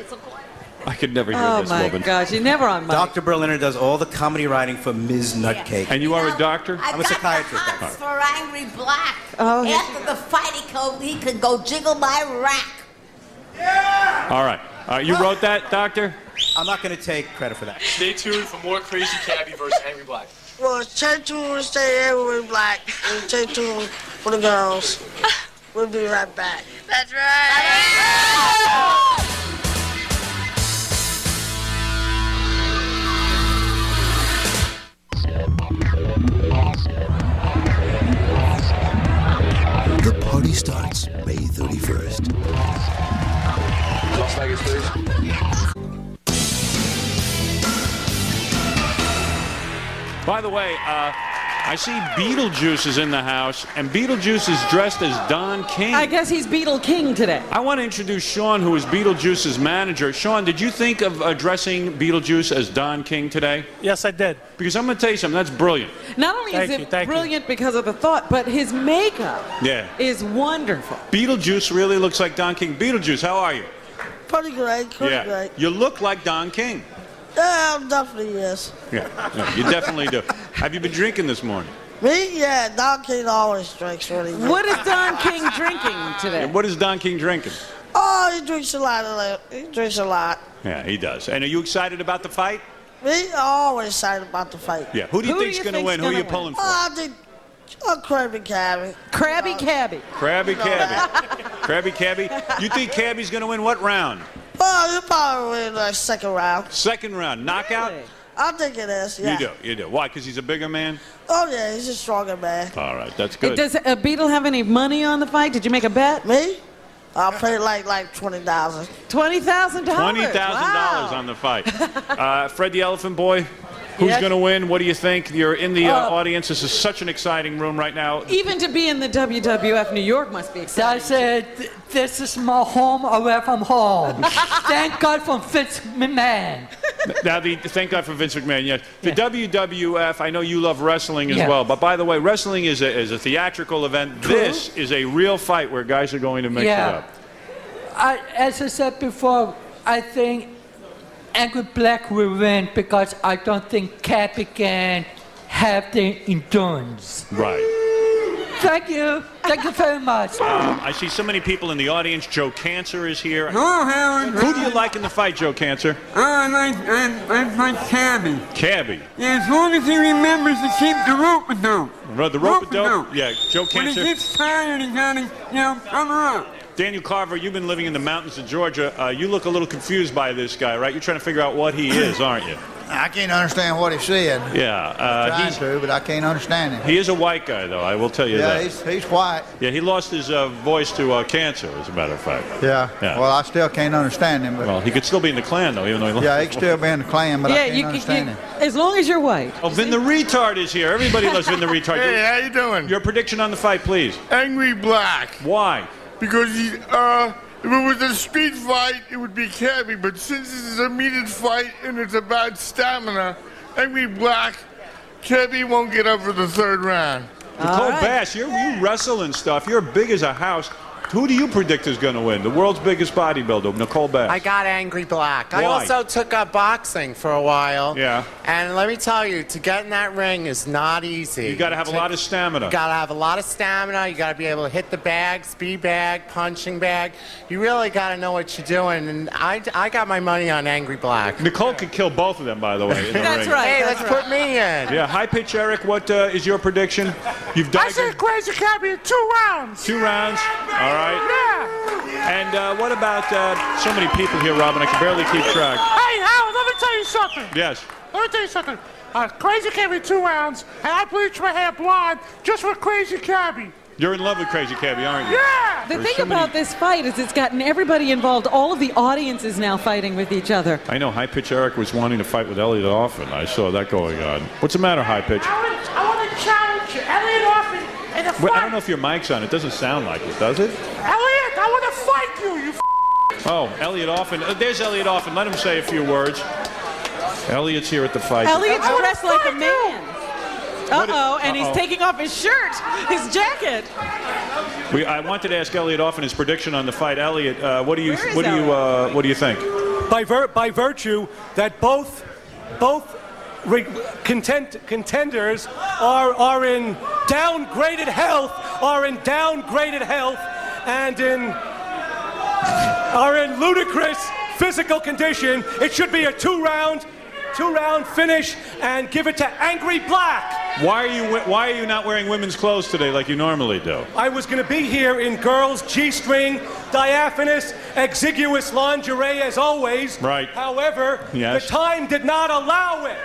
I could never hear Oh this my woman. gosh, you're never on mic. Dr. Berliner does all the comedy writing for Ms. Nutcake. And you are a doctor? I'm a psychiatrist. That's for Angry Black. Oh, he- After the fight, he could, he could go jiggle my rack. All right. All right. You wrote that, doctor? I'm not going to take credit for that. Stay tuned for more Crazy Cabby versus Angry Black. Well, stay tuned, stay everywhere black, and stay tuned for the girls. We'll be right back. That's right. The party starts May 31st. Las Vegas, please. By the way, uh, I see Beetlejuice is in the house, and Beetlejuice is dressed as Don King. I guess he's Beetle King today. I want to introduce Sean, who is Beetlejuice's manager. Sean, did you think of addressing Beetlejuice as Don King today? Yes, I did. Because I'm going to tell you something, that's brilliant. Not only Thank is you, it thank you. brilliant because of the thought, but his makeup Yeah. is wonderful. Beetlejuice really looks like Don King. Beetlejuice, how are you? Pretty great, pretty yeah. great. You look like Don King. Yeah, definitely yes. Yeah, yeah, you definitely do. Have you been drinking this morning? Me? Yeah, Don King always drinks really good. What is Don King drinking today? And what is Don King drinking? Oh, he drinks a lot of that. He drinks a lot. Yeah, he does. And are you excited about the fight? Me? I'm always excited about the fight. Yeah. Who do you Who do think's going to win? Who are gonna you win? pulling for? Oh, I think a Krabby Cabby. Krabby Cabby. Krabby Cabby. Krabby Cabby. You think Cabby's going to win what round? Oh, you probably win the second round. Second round. Knockout? Really? I think it is, yeah. You do. You do. Why? Because he's a bigger man? Oh, yeah, he's a stronger man. All right. That's good. Does a Beetle have any money on the fight? Did you make a bet? Me? I'll pay like like 20000 Twenty thousand dollars. Twenty thousand dollars on the fight. Uh, Fred the Elephant Boy, who's Yes. going to win? What do you think? You're in the uh, Uh, audience. This is such an exciting room right now. Even to be in the WWF New York must be exciting. I said, this is my home away from home. *laughs* Thank God for Vince McMahon. now, the thank God for Vince McMahon. Yes, the WWF. I know you love wrestling as Yeah. well, but by the way, wrestling is a, is a theatrical event. True. This is a real fight where guys are going to mix it up. I, as I said before, I think Angry Black will win because I don't think Cabby can have the endurance. Right. Thank you. Thank you very much. *laughs* Um, I see so many people in the audience. Joe Cancer is here. Hello, Howard. Who do you like in the fight, Joe Cancer? I like, I, I like Cabby. Cabby. Yeah, as long as he remembers to keep the rope a dope. Right, the rope of Rope-a-dope. Yeah, Joe Cancer. When he gets tired, he gotta, you know, cover up. Daniel Carver, you've been living in the mountains of Georgia. Uh, you look a little confused by this guy, right? You're trying to figure out what he is, aren't you? I can't understand what he's saying. Yeah, uh, Trying he's, to, but I can't understand him. he is a white guy, though. I will tell you Yeah, that. he's, he's white. Yeah, he lost his uh, voice to uh, cancer, as a matter of fact. Yeah. Yeah. Well, I still can't understand him. But Well, he could still be in the Klan, though, even though he lost yeah, he his can still be in the Klan, but I can't you, you, understand you, him. as long as you're white. Oh, Vin the retard is here. Everybody loves Vin the retard. *laughs* Hey, how you doing? Your prediction on the fight, please. Angry Black. Why? Because he, uh, if it was a street fight, it would be Cabby. But since this is a meted fight and it's about stamina, Angry Black, Cabby won't get up for the third round. Nicole Bass, you're, you wrestle and stuff. You're big as a house. Who do you predict is going to win? The world's biggest bodybuilder, Nicole Bass. I got Angry Black. I also took up boxing for a while. Yeah. And let me tell you, to get in that ring is not easy. You got to have a lot of stamina. You got to have a lot of stamina. You got to be able to hit the bag, speed bag, punching bag. You really got to know what you're doing. And I, I got my money on Angry Black. Nicole could kill both of them, by the way. In the That's ring. right. Hey, let's put me in. Yeah, high pitch, Eric. What uh, is your prediction? You've done. I died said Crazy Cabby in two rounds. two rounds. All right. Yeah. And uh, what about uh, so many people here, Robin? I can barely keep track. Hey, Howard, let me tell you something. Yes. Let me tell you something. Uh, Crazy Cabby two rounds, and I bleached my hair blonde just for Crazy Cabby. You're in love with Crazy Cabby, aren't you? Yeah. The There's thing so many- about this fight is it's gotten everybody involved. All of the audience is now fighting with each other. I know High Pitch Eric was wanting to fight with Elliot Offen. I saw that going on. What's the matter, High Pitch? I want, I want to challenge you, Elliot Offen in a fight. I don't know if your mic's on. It doesn't sound like it, does it? Elliot, I want to fight you, you f- Oh, Elliot Offen. Uh, there's Elliot Offen. Let him say a few words. Elliot's here at the fight. Elliot's dressed like a man. Uh oh, and he's taking off his shirt, his jacket. We, I wanted to ask Elliot Offen his prediction on the fight. Elliot, uh, what do you Where is what do you uh, what do you think? by, vir- by virtue that both both re- content- contenders are, are in downgraded health, are in downgraded health, and in are in ludicrous physical condition. It should be a two-round, two-round finish, and give it to Angry Black. Why are you why are you not wearing women's clothes today like you normally do? I was going to be here in girls' G-string, diaphanous, exiguous lingerie as always. Right. However, Yes. the time did not allow it.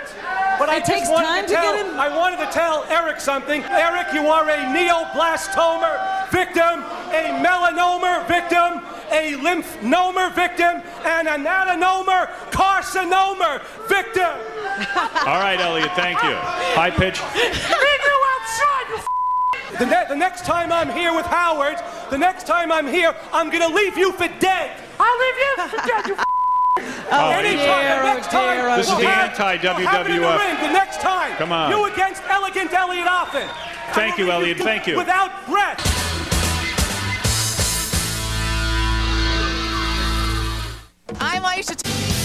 But I It just takes wanted time to, to tell, get in- I wanted to tell Eric something. Eric, you are a neoblastoma victim, a melanoma victim, a lymphnoma victim, and an adenoma carcinoma victim. *laughs* All right, Elliot, thank you. High pitch. Leave you outside, you f- The, ne- the next time I'm here with Howard, the next time I'm here, I'm gonna leave you for dead. I'll leave you for dead, you f- Oh, Anytime, dear, the next oh time, dear, oh This is we'll the have- we'll have in the anti-WWF. ring The next time, Come on. you against elegant Elliot Offen. Thank you, Elliot. Thank you. Without breath. I'm Aisha.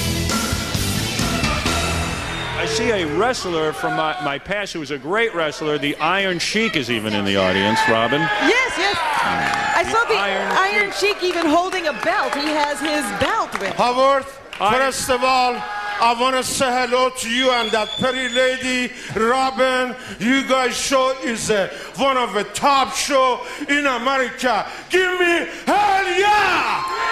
I see a wrestler from my, my past who was a great wrestler. The Iron Sheik is even in the audience, Robin. Yes, yes. I saw the Iron Iron, Sheik even holding a belt. He has his belt with him. Howard, first of all, I want to say hello to you and that pretty lady, Robin. You guys' show is uh, one of the top show in America. Give me hell yeah!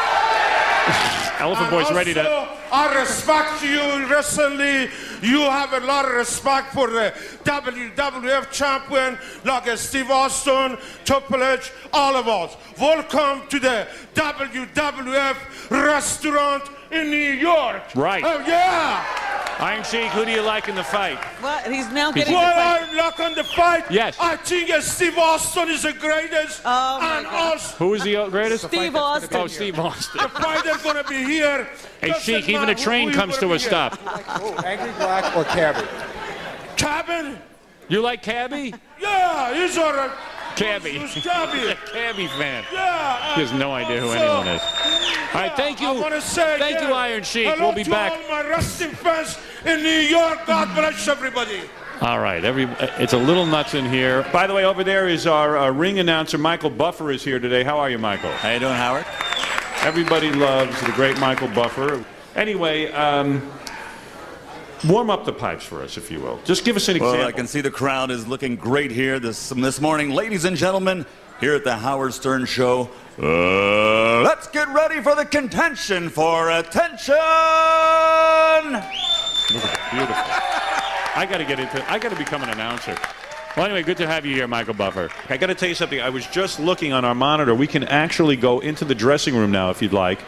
Elephant Boy's And ready to. I respect you recently. You have a lot of respect for the WWF champion like Steve Austin, Triple H, all of us. Welcome to the WWF restaurant in New York. Right. Oh, yeah. Iron Sheik, who do you like in the fight? Well, he's now getting. What the fight. I like on the fight, Yes. I think Steve Austin is the greatest. Oh, my and God. us, Who is the greatest? Steve Austin. Oh, Steve Austin. the fighter gonna be here. Hey, Sheik, even a train comes gonna a be here. stop. Angry Black or Cabby? Cabin? You like Cabby? Yeah, he's all right. Cabby. Who's a *laughs* Cabby fan. Yeah. He has no idea who also, anyone is. All right, thank you. I want to say Thank again, you, Iron Sheik. We'll be to back. all my wrestling fans in New York. God bless everybody. All right, every it's a little nuts in here. By the way, over there is our uh, ring announcer, Michael Buffer, is here today. How are you, Michael? How you doing, Howard? Everybody loves the great Michael Buffer. Anyway, um, warm up the pipes for us, if you will. Just give us an example. Well, I can see the crowd is looking great here this this morning, ladies and gentlemen. Here at the Howard Stern Show, uh, let's get ready for the contention for attention. Beautiful. I got to get into. I got to become an announcer. Well, anyway, good to have you here, Michael Buffer. I got to tell you something. I was just looking on our monitor. We can actually go into the dressing room now, if you'd like,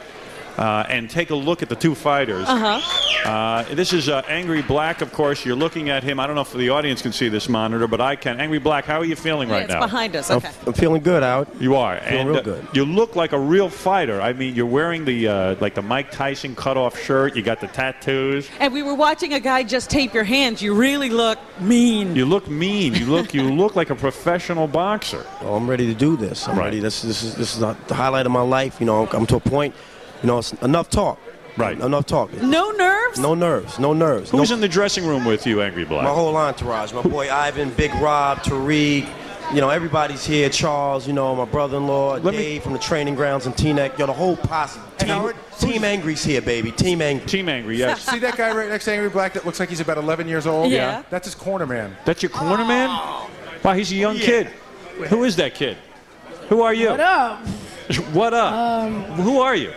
uh, and take a look at the two fighters. Uh-huh. Uh, this is uh, Angry Black, of course. You're looking at him. I don't know if the audience can see this monitor, but I can. Angry Black, how are you feeling Yeah, right it's now? behind us. I'm, Okay. I'm feeling good, out. You are, Feeling and real uh, good. you look like a real fighter. I mean, you're wearing the uh, like the Mike Tyson cutoff shirt. You got the tattoos. And we were watching a guy just tape your hands. You really look mean. You look mean. You look you look like a professional boxer. Oh, I'm ready to do this. I'm Right. ready. This, this is this is the the highlight of my life. You know, I'm, I'm to a point. You know, it's enough talk. Right. Enough talk. No nerves? No nerves. No nerves. Who's no, in the dressing room with you, Angry Black? my whole entourage. My boy Ivan, Big Rob, Tariq. You know, everybody's here. Charles. You know, my brother-in-law, Let me- Dave from the training grounds in Teaneck. Yo, the whole posse. Team, Howard, Team Angry's here, baby. Team Angry. Team Angry, yes. See that guy right next to Angry Black that looks like he's about 11 years old? Yeah. Yeah. That's his corner man. That's your corner man? Wow, he's a young kid. Who is that kid? Who are you? What up? *laughs* What up? Um, Who are you?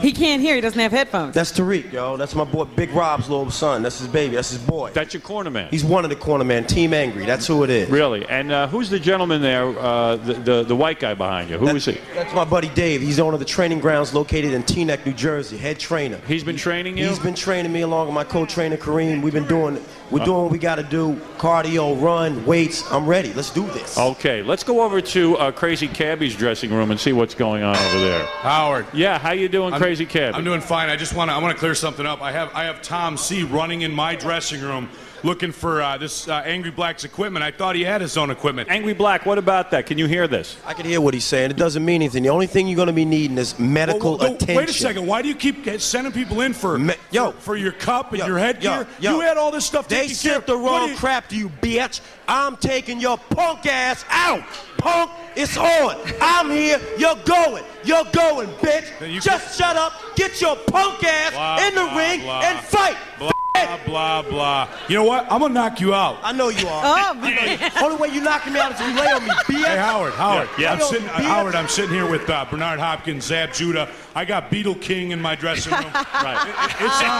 He can't hear. He doesn't have headphones. That's Tariq, yo. That's my boy, Big Rob's little son. That's his baby. That's his boy. That's your corner man. He's one of the corner man. Team Angry. That's who it is. Really? And uh, who's the gentleman there, uh, the, the the white guy behind you? Who is he? That's my buddy Dave. He's owner of the training grounds located in Teaneck, New Jersey. Head trainer. He's been training you? He's been training me along with my co-trainer Kareem. We've been doing we're doing what we got to do: cardio, run, weights. I'm ready. Let's do this. Okay, let's go over to uh, Crazy Cabbie's dressing room and see what's going on over there. Howard. Yeah, how you doing, I'm- Crazy Cabbie? I'm doing fine. I just want to I want to clear something up. I have I have Tom C running in my dressing room looking for uh, this uh, Angry Black's equipment. I thought he had his own equipment. Angry Black, what about that? Can you hear this? I can hear what he's saying. It doesn't mean anything. The only thing you're going to be needing is medical Well, well, attention. Wait a second. Why do you keep sending people in for yo for your cup and Yo, your headgear? yo, yo. You had all this stuff. They taken care sent the What wrong you- crap to you, bitch. I'm taking your punk ass out. Punk, it's on. I'm here. You're going. You're going, bitch. Just shut up. Get your punk ass Blah, in the blah, ring blah. and fight. Blah blah blah. You know what? I'm gonna knock you out. I know you are. Oh, I know you- Only way you knocking me out is if you lay on me, bitch. Hey Howard, Howard, Yeah, I'm sitting, uh, Howard, I'm sitting here with uh, Bernard Hopkins, Zab Judah. I got Beetle King in my dressing room. *laughs* Right. It- it- it's on.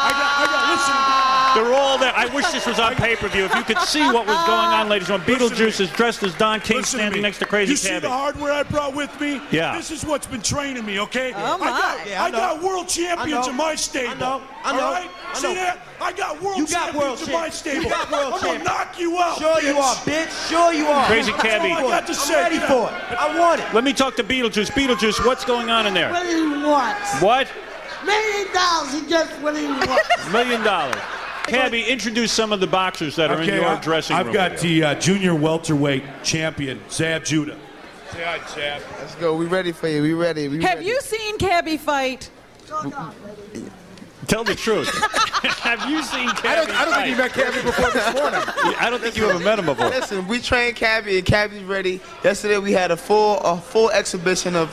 I got, I got. Listen. They're all there. I wish this was on pay-per-view. If you could see what was going on, ladies and gentlemen. Beetlejuice is dressed as Don King Listen standing me. next to Crazy You see Cabbie. the hardware I brought with me? Yeah. This is what's been training me, okay? Oh, I got, my. Yeah, I I know. got world champions know. in my stable. I know. I know. All right? I See know. That? I got world You got champions world in my champ- stable. you got world I'm gonna knock you out. Sure you are, bitch. Sure you are. Crazy I'm Cabbie. I got it. to I'm say, ready yeah. for it. I want it. Let me talk to Beetlejuice. Beetlejuice, what's going on in there? What do you want? What? Million dollars, he just what do you want? *laughs* Million dollars. Cabbie, introduce some of the boxers that are in your I- dressing I've room. got the uh, junior welterweight champion, Zab Judah. Say hi, Zab. Let's go. We ready for you. We ready. We Have ready. you seen Cabby fight? Tell the truth. *laughs* Have you seen Cabbie I don't, I don't think you met Cabby before this morning. *laughs* I don't think you ever met him before. Listen, we trained Cabby and Cabby's ready. Yesterday we had a full a full exhibition of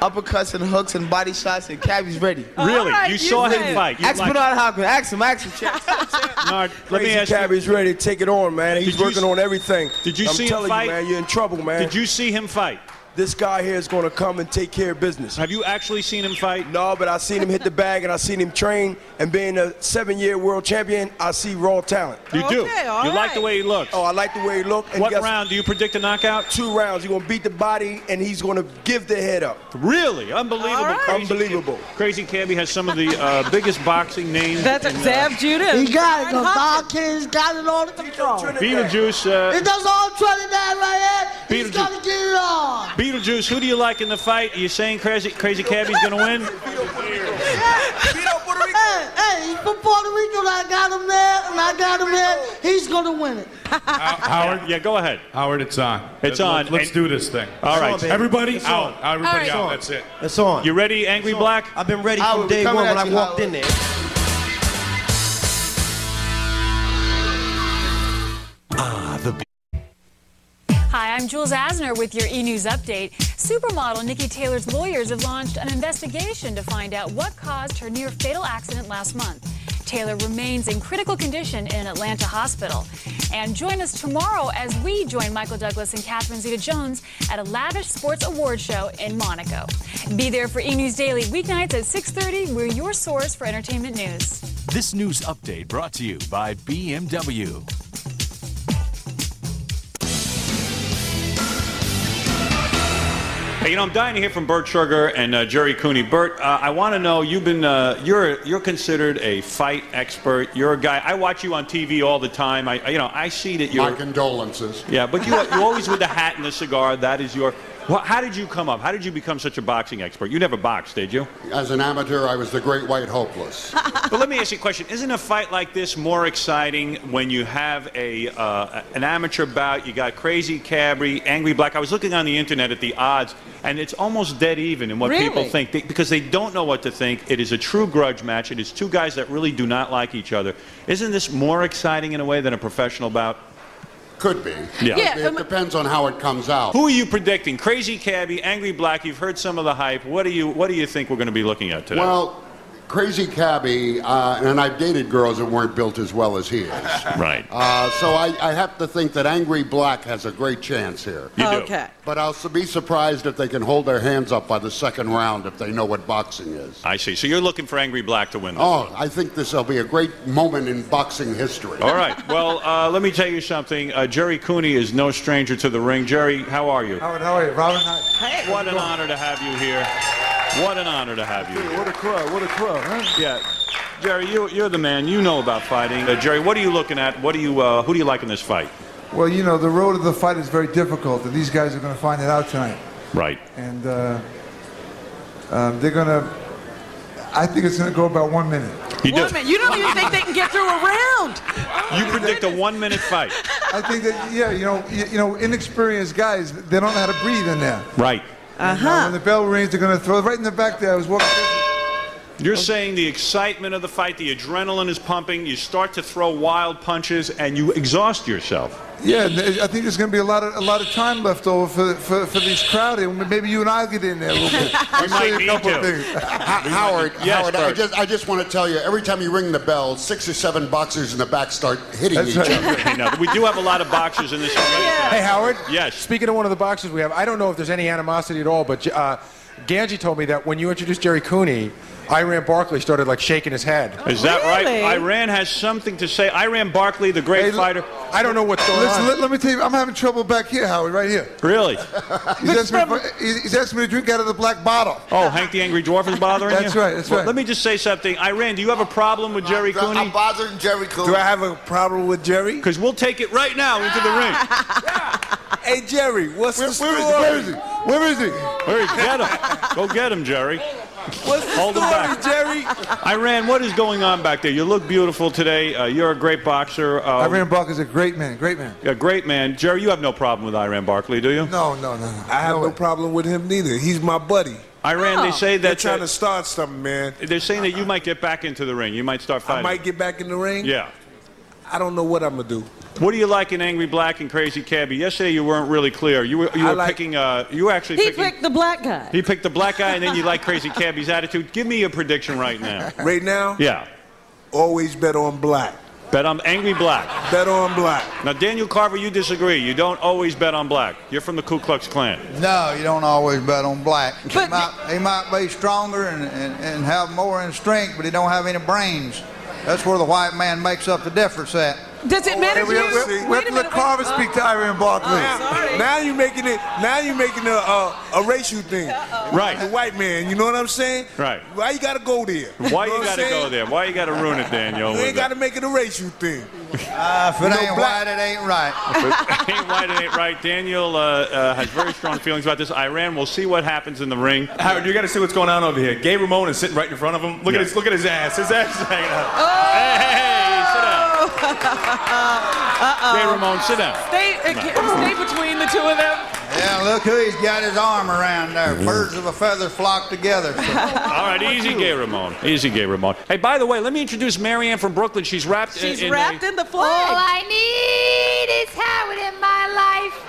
uppercuts and hooks and body shots and Cabby's ready. Really? right, you you saw him said- fight. You Ask like- Bernard Hopkins. Ask him. Ask him. *laughs* Champ. Bernard, let me Crazy ask you. Cabby's ready to take it on, man. He's Did working s- on everything. Did you I'm see him telling fight? you, man, you're in trouble, man. Did you see him fight? This guy here is going to come and take care of business. Have you actually seen him fight? No, but I've seen him hit the bag and I've seen him train. And being a seven-year world champion, I see raw talent. You do. Okay, all you like the way he looks. Oh, I like the way he looked. And what guess- round do you predict a knockout? Two rounds. He's going to beat the body and he's going to give the head up. Really? Unbelievable. All right. Crazy Unbelievable. Cab- Crazy Cabby has some of the uh, *laughs* biggest boxing names. That's in, uh, Zab Judah. He got it, Bernard because Hopkins. Got it all under control. Beetlejuice. He Uh, does all Trinidad right here. He's Beetlejuice. gonna get it on. Beetlejuice. Who do you like in the fight? Are you saying Crazy Crazy Cabby's going to win? Hey, hey, he's from Puerto Rico. I got him there, and I got him there. He's gonna win it. Howard. Yeah, go ahead. Howard, it's on. It's Let's- on. Let's do this thing. All right. Everybody It's out. on. Everybody All out. That's it. It's on. You ready, Angry Black? I've been ready Howard, from day one when I you, walked in there. Ah, the Hi, I'm Jules Asner with your E News update. Supermodel Niki Taylor's lawyers have launched an investigation to find out what caused her near fatal accident last month. Taylor remains in critical condition in an Atlanta hospital. And join us tomorrow as we join Michael Douglas and Catherine Zeta Jones at a lavish sports award show in Monaco. Be there for E News Daily weeknights at 6:30. We're your source for entertainment news. This news update brought to you by BMW. You know, I'm dying to hear from Bert Sugar and uh, Jerry Cooney. Bert, uh, I want to know you've been uh, you're you're considered a fight expert. You're a guy. I watch you on TV all the time. I you know I see that you're. My condolences. Yeah, but you you always with the hat and the cigar. That is your. Well, how did you come up? How did you become such a boxing expert? You never boxed, did you? As an amateur, I was the great white hopeless. *laughs* but let me ask you a question: Isn't a fight like this more exciting when you have a uh, an amateur bout? You got Crazy Cabby, Angry Black. I was looking on the internet at the odds, and it's almost dead even in what people think they, because they don't know what to think. It is a true grudge match. It is two guys that really do not like each other. Isn't this more exciting in a way than a professional bout? Could be. Yeah. Yeah, It um, depends on how it comes out. Who are you predicting? Crazy Cabby, Angry Black. You've heard some of the hype. What do you What do you think we're going to be looking at today? Well, Crazy Cabby, uh, and I've dated girls that weren't built as well as he is. *laughs* right. Uh, so I, I have to think that Angry Black has a great chance here. You do. Okay. But I'll be surprised if they can hold their hands up by the second round if they know what boxing is. I see. So you're looking for Angry Black to win this. Oh, I think this will be a great moment in boxing history. All right. Well, uh, let me tell you something. Uh, Jerry Cooney is no stranger to the ring. Jerry, how are you? Howard, how are you? Robin, hi. Hey. What an honor to have you here. What an honor to have you. What a crowd, what a crowd, huh? Yeah. Jerry, you, you're the man. You know about fighting. Uh, Jerry, what are you looking at? What do you, uh, who do you like in this fight? Well, you know, the road of the fight is very difficult, and these guys are going to find it out tonight. Right. And uh, um, they're going to, I think it's going to go about one minute. You do. One minute. You don't even think they can get through a round. You predict a one-minute fight. I think that, yeah, you know, you, you know, inexperienced guys, they don't know how to breathe in there. Right. And, uh, when the bell rings, they're going to throw it right in the back there. I was walking. You're saying the excitement of the fight, the adrenaline is pumping. You start to throw wild punches, and you exhaust yourself. Yeah, I think there's going to be a lot of a lot of time left over for for, for these crowd. here. Maybe you and I'll get in there a little bit. *laughs* I'll show might you a need couple to. of things. *laughs* Ho- Howard, Yes, Howard I just, I just want to tell you, every time you ring the bell, six or seven boxers in the back start hitting That's each right. other. I know. We do have a lot of boxers in this *laughs* arena. Hey, Howard. Yes. Speaking of one of the boxers we have, I don't know if there's any animosity at all, but uh, Ganji told me that when you introduced Jerry Cooney, Iran Barkley started like shaking his head. Is that Really? right? Iran has something to say. Iran Barkley, the great Hey, fighter. I don't know what's going Listen, on. let, let me tell you, I'm having trouble back here, Howard, right here. Really? *laughs* He's asking, me if I- he's he's asking me to drink out of the black bottle. Oh, Hank the Angry Dwarf is bothering you? That's right, that's Well, right. Let me just say something. Iran, do you have a problem with Jerry Cooney? I'm bothering Jerry Cooney. Do I have a problem with Jerry? Because we'll take it right now into the ring. *laughs* Hey, Jerry, what's Where, the where is he? story? Where is he? Where is he? Hurry, get him. Go get him, Jerry. What's the Hold him story, back. Jerry? Iran, what is going on back there? You look beautiful today. Uh, you're a great boxer. Uh, Iran Barkley's a great man, great man. A great man. Jerry, you have no problem with Iran Barkley, do you? No, no, no, no. I have No no problem with him neither. He's my buddy. Iran, they say that They're trying uh, to start something, man. they're saying that you might get back into the ring. You might start fighting. I might get back in the ring. Yeah. I don't know what I'm gonna do. What do you like in Angry Black and Crazy Cabby? Yesterday you weren't really clear. You were you I were like- picking. Uh, you were actually He picking. picked the black guy. he picked the black guy, and then you like Crazy Cabby's attitude. Give me a prediction right now. Right now, Yeah. always bet on black. Bet on Angry Black. Bet on black. Now, Daniel Carver, you disagree. You don't always bet on black. You're from the Ku Klux Klan. No, you don't always bet on black. He might, he might be stronger and, and, and have more in strength, but he don't have any brains. That's where the white man makes up the difference at. Does it matter Hey, to we you? have, we have, we have Wait a to let. Carver wait- speak to Iran Barkley. Now, now you're making it. Now you're making a a, a racial thing. Right. The white man. You know what I'm saying? Right. Why you gotta go there? Why know you got to saying? go there? Why you got to ruin it, Daniel? You ain't gotta make it a racial thing. Uh, *laughs* if it You ain't black- white, it ain't right. If it *laughs* ain't right, it ain't right. Daniel uh, uh, has very strong feelings about this. Iran, we'll see what happens in the ring. Howard, you got to see what's going on over here. Gay Ramon is sitting right in front of him. Look Yeah. at his look at his ass. His ass is hanging out. Hey, hey, hey, sit down. Uh-oh. Hey, Ramon, sit down. Stay, uh, stay between the two of them. Yeah, look who he's got his arm around there. Birds of a feather flock together. *laughs* All right, easy, gay Ramon. Easy, gay Ramon. Hey, by the way, let me introduce Marianne from Brooklyn. She's wrapped. in- She's in wrapped a, in the flag. All. I need is Howard in my life.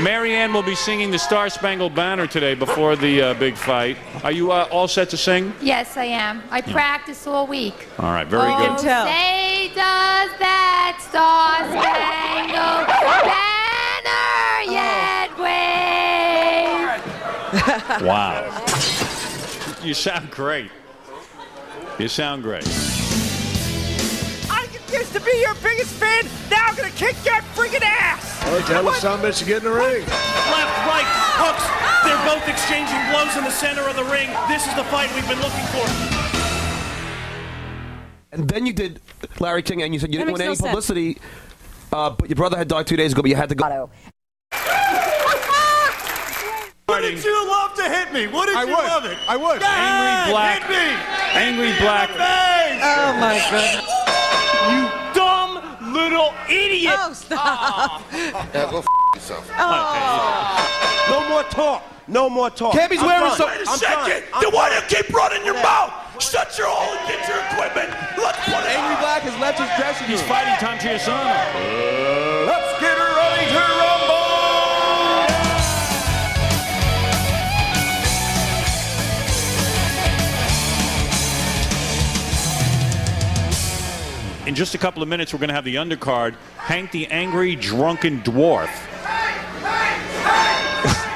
Marianne will be singing the Star Spangled Banner today before the uh, big fight. Are you uh, all set to sing? Yes, I am. I practice all week. All right, very Oh, good. can tell. Say does that star spangled banner yet wave? *laughs* Wow. you sound great. You sound great. Used to be your biggest fan. Now I'm gonna kick your freaking ass. Oh, tell us some bitch to get in the ring. Left, right, hooks. They're both exchanging blows in the center of the ring. This is the fight we've been looking for. And then you did Larry King, and you said you That didn't want makes any sense. publicity. Uh, but your brother had died two days ago, but you had to go. *laughs* Wouldn't you love to hit me? Wouldn't I you would. love it? I would. Go ahead, Angry Black- Hit me. Angry Hit me Black- In the face. Oh, my goodness. You dumb little idiot. Oh, stop. *laughs* Yeah, go f yourself. Oh. No more talk. No more talk. Cabby's I'm wearing done. some- Wait a I'm second. done. I'm Then why do you keep running your mouth? Shut your hole and get your equipment. Let's put it Angry on. Black has left his dressing room. He's fighting Tom Chiusano. In just a couple of minutes, we're going to have the undercard. Hank the Angry Drunken Dwarf.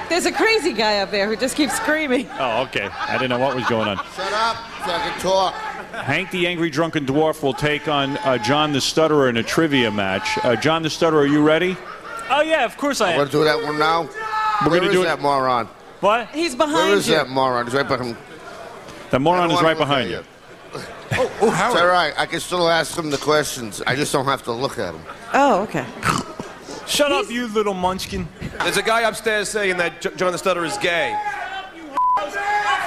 There's a crazy guy up there who just keeps screaming. Oh, okay. I didn't know what was going on. Shut up so I can talk. Hank the Angry Drunken Dwarf will take on uh, John the Stutterer in a trivia match. Uh, John the Stutterer, are you ready? Oh yeah, of course I I'm am. gonna do that one now. We're gonna is do it- that moron? What? He's Where behind is you. that moron? He's right behind. The moron is right behind at you. Oh, oh Howard. It's all right. I can still ask him the questions. I just don't have to look at him. Oh, okay. Shut up, you little munchkin. There's a guy upstairs saying that J- John the Stutter is gay. Shut up, you.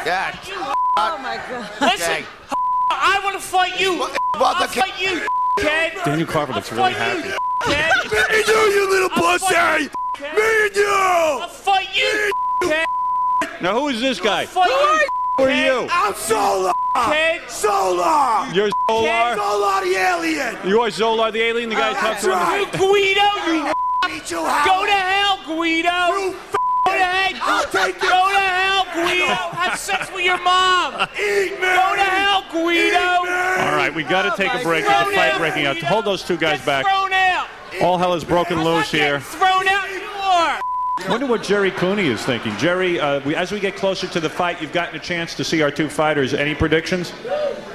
Yeah. Oh, my God. Listen, I want to fight you. I'll fight you, kid. Daniel Carver looks really happy. Kid. Me and you, you little I'll pussy. fight Me and you. I'll fight you, kid. Now, who is this guy? Fight you. Who are kid. you? I'm Zolar. Kid. Zolar. You're Zolar? Solar the alien. You are Zolar the alien, the guy who talks to him. You Guido, you Meet you, Go Howard. to hell, Guido. You Go to hell. I'll take it. Go to hell, Guido. Have sex with your mom. Eat me. Go to hell, Guido. All right, we got to take a break. There's a fight breaking out. Hold those two guys Get back. thrown out. All hell is broken I'm loose not here. Thrown out. You are. Wonder what Jerry Cooney is thinking. Jerry, uh, we, as we get closer to the fight, you've gotten a chance to see our two fighters. Any predictions?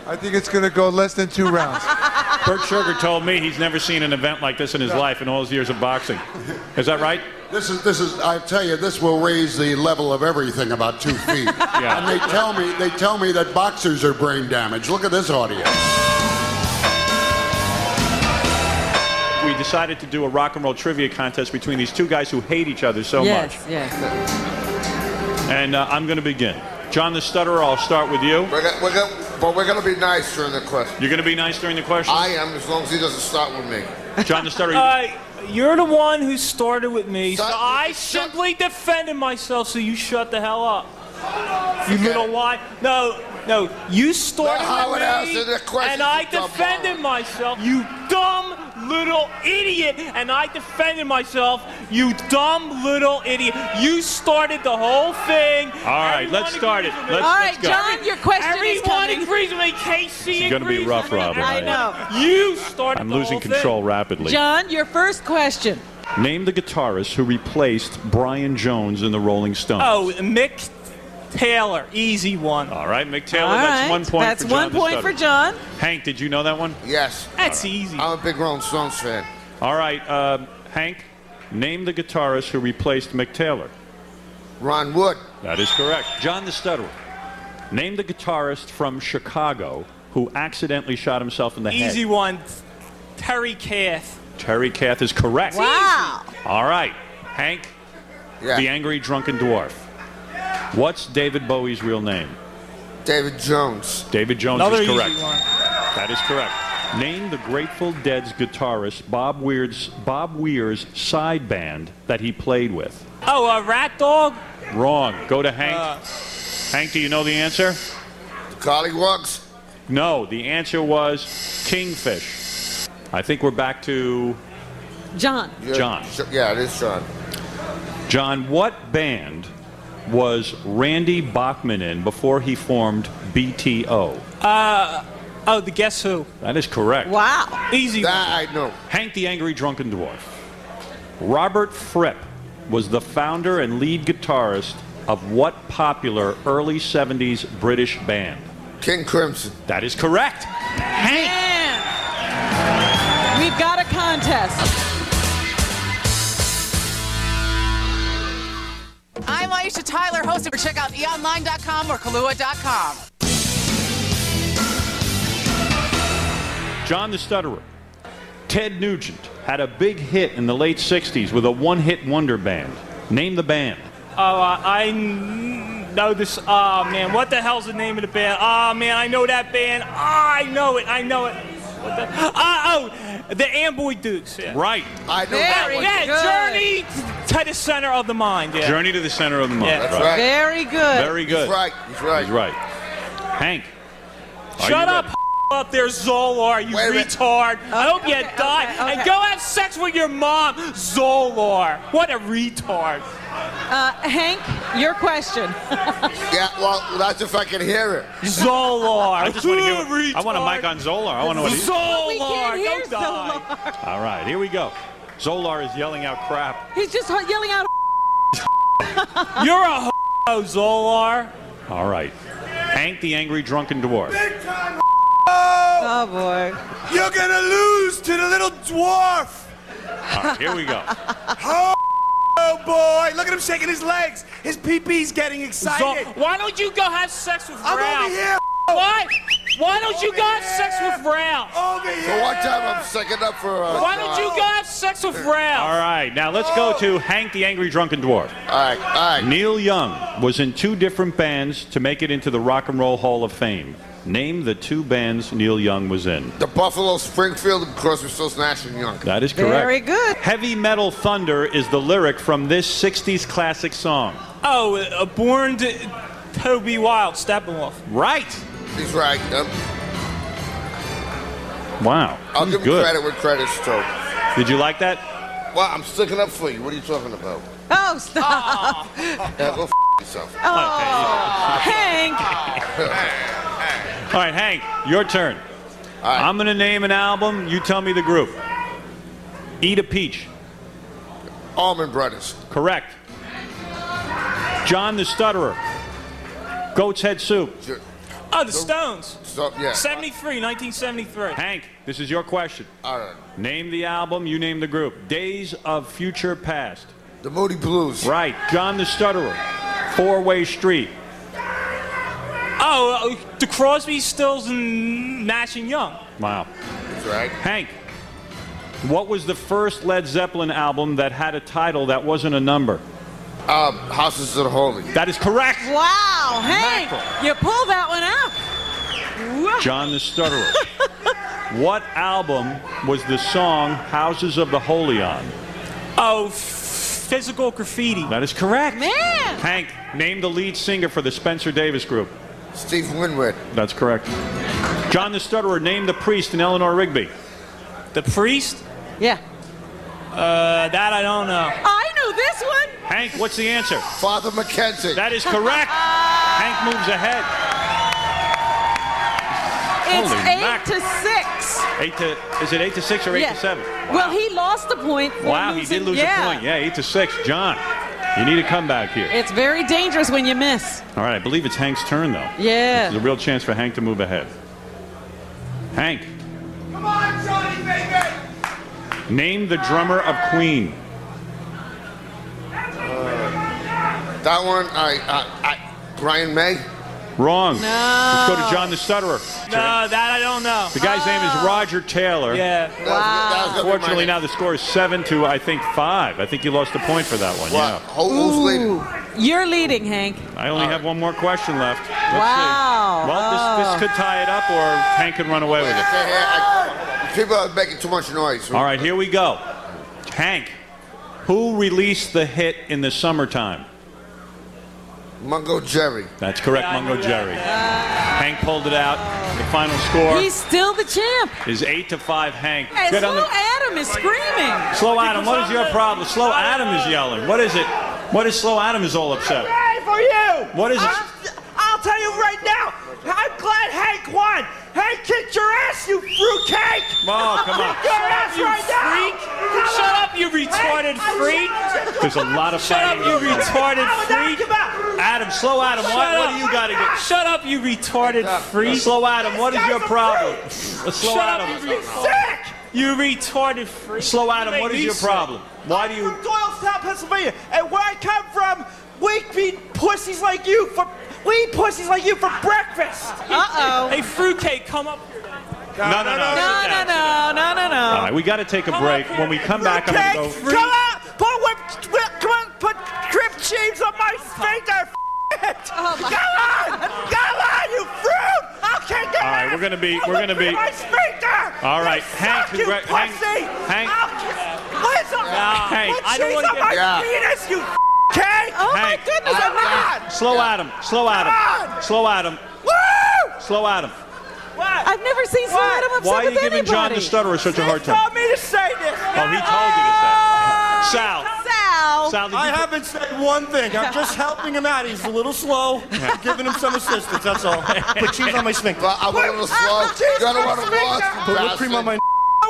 I think it's going to go less than two rounds. *laughs* Bert Sugar told me he's never seen an event like this in his life in all his years of boxing. Is that right? This is this is. I tell you, this will raise the level of everything about two feet. *laughs* Yeah. And they tell me they tell me that boxers are brain damaged. Look at this audience. Decided to do a rock and roll trivia contest between these two guys who hate each other so yes, much. yes. yes. And uh, I'm going to begin. John the Stutterer, I'll start with you. We're gonna, we're gonna, but we're gonna be nice during the question. You're going to be nice during the question? I am, as long as he doesn't start with me. John the Stutterer, Uh, you're the one who started with me, so I shut- simply defended myself. So you shut the hell up. You Forget little it. why? No, no. You started Let Howard me, the and I defended myself. You dumb little idiot, and I defended myself. You dumb little idiot. You started the whole thing. All right, let's start it. Let's, All let's go. John, your question is Everyone coming. agrees with me. Casey It's gonna be rough. Robin. I know. You started I'm the losing whole thing. control rapidly. John, your first question. Name the guitarist who replaced Brian Jones in the Rolling Stones. Oh, Mick Taylor, easy one. All right, McTaylor, Taylor, All that's one point That's for John one point for John. Hank, did you know that one? Yes. That's easy. I'm a big Rolling Stones fan. All right, uh, Hank, name the guitarist who replaced Mick Taylor. Ron Wood. That is correct. John the Stutterer. Name the guitarist from Chicago who accidentally shot himself in the Easy head. Easy one. Terry Kath. Terry Kath is correct. Wow. All right, Hank, Yeah. the angry drunken dwarf. What's David Bowie's real name? David Jones. David Jones Another is easy correct. one. That is correct. Name the Grateful Dead's guitarist Bob Weir's Bob Weir's side band that he played with. Oh, a RatDog? Wrong. Go to Hank. Uh, Hank, do you know the answer? Collywugs. No. The answer was Kingfish. I think we're back to John. Yeah, John. Yeah, it is John. John. What band was Randy Bachman in before he formed BTO? uh, oh, the Guess Who? That is correct. Wow. Easy. That I know. Hank the Angry Drunken Dwarf. Robert Fripp was the founder and lead guitarist of what popular early 70s British band? King Crimson. That is correct. Hank. Man. contest. I'm Aisha Tyler, host of check out eonline.com or Kahlua.com. John the Stutterer. Ted Nugent had a big hit in the late 60s with a one hit wonder band. Name the band. Oh, uh, I n- know this. Oh, man. What the hell's the name of the band? Oh, man. I know that band. Oh, I know it. I know it. What the? Oh, oh, the Amboy Dukes. Yeah. Right. I know Yeah, that one. yeah, Journey to the center of the mind. Yeah. Journey to the Center of the Mind. Yeah. That's right. Very good. Very good. He's right. He's right. He's right. Hank. Shut up, ready? Up there, Zolar, you Wait a minute. retard. I hope you okay, die. okay, okay. And go have sex with your mom, Zolar. What a retard. Uh, Hank, your question. Yeah, well, that's if I can hear it. Zolar. I just want to hear. *laughs* give. I want a mic on Zolar. I want to know what he. Zolar. we can't hear Don't die. Zolar. All right, here we go. Zolar is yelling out crap. He's just yelling out. *laughs* You're a ho, Zolar. All right. Hank the Angry Drunken Dwarf. Oh boy. You're gonna lose to the little dwarf. All right, here we go. *laughs* Oh boy, look at him shaking his legs. His pee-pee's getting excited. Zo- Why don't you go have sex with I'm Ralph? over here. Why? Why don't you Over go have sex with Ralph? Over here. So one time I'm second up for. Uh, Why don't you go have sex with Ralph? All right, now let's go to Hank the Angry Drunken Dwarf. All right, all right. Neil Young was in two different bands to make it into the Rock and Roll Hall of Fame. Name the two bands Neil Young was in. The Buffalo Springfield and Crosby, Stills, Nash and Young. That is correct. Very good. Heavy Metal Thunder is the lyric from this 60s classic song. Oh, uh, born to, to be wild, Steppenwolf. Right. He's right. Yep. Wow. I'll He's give him good. credit where credit's due. Did you like that? Well, I'm sticking up for you. What are you talking about? Oh, stop. *laughs* Yeah, go f- yourself. Oh, Hank. All right, Hank, your turn. I'm going to name an album. You tell me the group. Eat a Peach. Allman Brothers. Correct. John the Stutterer. Goat's Head Soup. Oh, the Stones. So, yeah. 73, 1973. Hank, this is your question. All right. Name the album, you name the group. Days of Future Past. The Moody Blues. Right. John the Stutterer. Four Way Street. Oh, uh, the Crosby, Stills, and Nash and Young. Wow. That's right. Hank, what was the first Led Zeppelin album that had a title that wasn't a number? Um, Houses of the Holy. That is correct. Wow, Hank, you pulled that one out. Wow. John the Stutterer. *laughs* what album was the song Houses of the Holy on? Oh, f- physical graffiti. That is correct. Man. Hank, name the lead singer for the Spencer Davis Group. Steve Winwood. That's correct. John the Stutterer, name the priest in Eleanor Rigby. The priest? Yeah. Uh, that I don't know. I knew this one. Hank, what's the answer? Father McKenzie. That is correct. *laughs* Hank moves ahead. It's Holy eight mackerel. to six. Eight to is it eight to six or eight Yeah. to seven? Well, he lost the point. for Wow, he did lose yeah. a point. Yeah, eight to six. John, you need a comeback here. It's very dangerous when you miss. All right, I believe it's Hank's turn though. Yeah. There's a real chance for Hank to move ahead. Hank, Come on, Johnny, baby. name the drummer of Queen. Uh, that one, I, I, I, Brian May. Wrong. No. Let's go to John the Stutterer. No, that I don't know. The guy's name is ah. Roger Taylor. Yeah. Wow. Fortunately, now the score is seven to I think five. I think you lost a point for that one. What? Yeah. Who, who's leading? Ooh, you're leading, Hank. I only have one more question left. Let's Wow. see. Well, this, this oh. could tie it up, or Hank could run away with it. Okay, I, people are making too much noise. All right, here we go. Hank, who released the hit in the summertime? Mungo Jerry. That's correct, Mungo Jerry. Hank pulled it out. The final score He's still the champ. is eight to five. Hank. And Get Slow the- Adam is screaming. Slow Adam, what is your problem? Slow Adam is yelling. What is it? What is Slow Adam is all upset? Hey, for you! What is it? I'm, I'll tell you right now. I'm glad Hank won. Hank kicked your ass, you fruitcake! Oh, come on. Kick your ass you right now! freak. Come Shut on. up, you retarded Hey, freak. There's a lot of Shut up, fighting. you going on. retarded I would knock freak. Adam, slow Adam, what, Shut what up. do you got to get? Shut up, you retarded freak. Slow Adam, what is your problem? Slow Shut up, Adam. you He's sick! You retarded freak. Slow Adam, You what made is me your problem? Why do you? from Doylestown, Pennsylvania, and where I come from, we eat pussies like you for we eat pussies like you for breakfast. Uh-oh. Hey, fruitcake, come up here. No, no, no. No, no, no, no, no, no. All right, we got to take a break. When we come back, I'm Cake, going to go. come on, put whipped, whip, come on, put drip cheese on my sphincter. F- it. Oh, my- Come on, come on, you fruit! I'll kick your All right, we're gonna be- I'll we're gonna be- my sphincter. All right, You Hank, suck, you congra- Hank- Hank- I'll kiss, Hank, put I don't cheese on get- my Yeah. penis, you cake. Oh, my goodness. I'm on. Slow Adam. Slow Adam. Come. Slow Adam. Woo! Slow Adam. What? I've never seen Slow Adam upset Why are you with giving John the. Stutterer such a hard He time? told me to say this. Oh, he told you to say. Oh. Sal. Sal. Sal, did I you- haven't said one thing. I'm just helping him out. He's a little slow. giving him some assistance. That's all. Put cheese on my sphincter. Well, I'm a little slow. You gotta on want my to sphincter. Put whipped cream on my.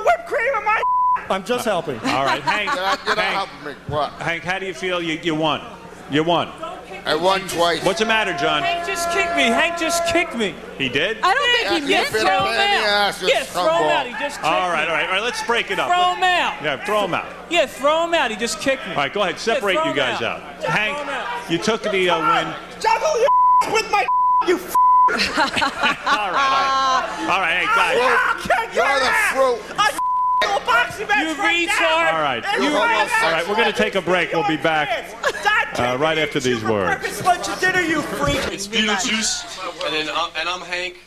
whipped cream on my. I'm just helping. All right, Hank. You're not, you're not Hank, helping me. What? Hank, how do you feel? You, you won. You won. I won twice. What's the matter, John? Hank just kicked me. Hank just kicked me. He did? I don't think Yeah, he you meant fit to. a Throw him pain out. you Yeah, throw him out. He just kicked All right, me. all right, all right. Let's break it up. Throw him out. Yeah, throw him out. Yeah, throw him out. He just kicked me. All right, go ahead. Separate throw you guys out. out. Hank, out. you took the uh, win. Juggle your *laughs* with my. *laughs* You. *laughs* F- All right. All right, hey, guys. I'll You're the ass. fruit. You right retard. All right. You all right, we're going to take a break. We'll be back uh, right after these words. Breakfast, lunch, and dinner, you freak. It's Beetlejuice, and then I'm, and I'm Hank.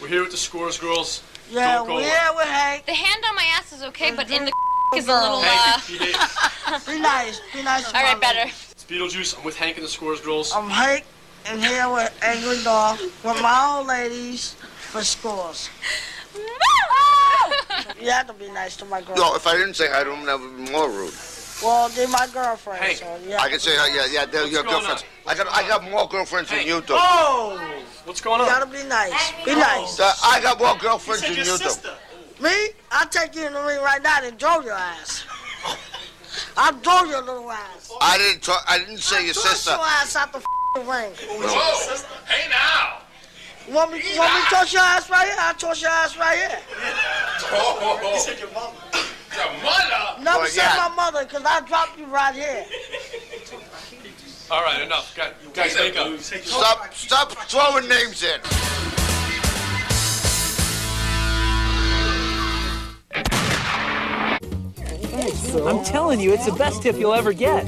We're here with the Scores Girls. Yeah, Don't go we're away. here with Hank. The hand on my ass is okay, but in the *laughs* is a little, uh... Hank, he did. *laughs* *laughs* Be nice. Be nice. All right, better. It's Beetlejuice. I'm with Hank and the Scores Girls. I'm Hank, and here with Angry Dog with my old ladies for scores. You have to be nice to my girl. No, if I didn't say hi to them, that would be more rude. Well, they're my girlfriend, Hank, so yeah. I can say, hi, yeah, yeah, they're your going girlfriends. I got, I got more girlfriends than you do. Oh, What's going on? you gotta be nice. Be nice. Uh, I got more girlfriends Said than your you do. sister. Me? I'll take you in the ring right now and throw your ass. *laughs* I'll throw your little ass. I didn't talk. I didn't say your Toss sister. your ass out the f***ing ring. Whoa. Hey now. You want me, you want me to toss your ass right here? I'll toss your ass right here. Oh. He said your mother. Your mother. Never Well, say yeah. my mother, because I'll drop you right here. All right, enough. Guys, guys make up. Stop, stop throwing names in. I'm telling you, it's the best tip you'll ever get.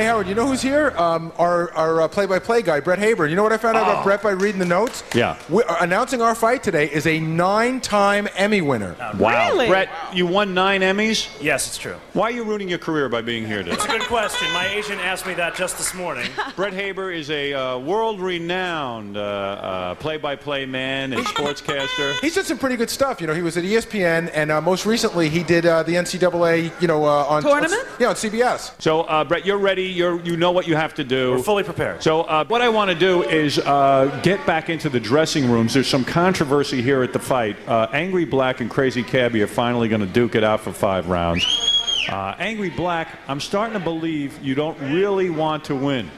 Hey Howard, you know who's here? Um, our our uh, play-by-play guy, Brett Haber. You know what I found out Oh. about Brett by reading the notes? Yeah. we uh, announcing our fight today is a nine-time Emmy winner. Wow. Really? Brett, you won nine Emmys? Yes, it's true. Why are you ruining your career by being here today? It's a good question. My agent asked me that just this morning. *laughs* Brett Haber is a uh, world-renowned uh, uh, play-by-play man and sportscaster. *laughs* He's done some pretty good stuff. You know, he was at E ESPN, and uh, most recently he did uh, the NCAA. You know, uh, on Tournament? yeah, on CBS. So, uh, Brett, you're ready. You're, you know what you have to do. We're fully prepared. So, uh, what I want to do is uh, get back into the dressing rooms. There's some controversy here at the fight. Uh, Angry Black and Crazy Cabby are finally going to duke it out for five rounds. Uh, Angry Black, I'm starting to believe you don't really want to win.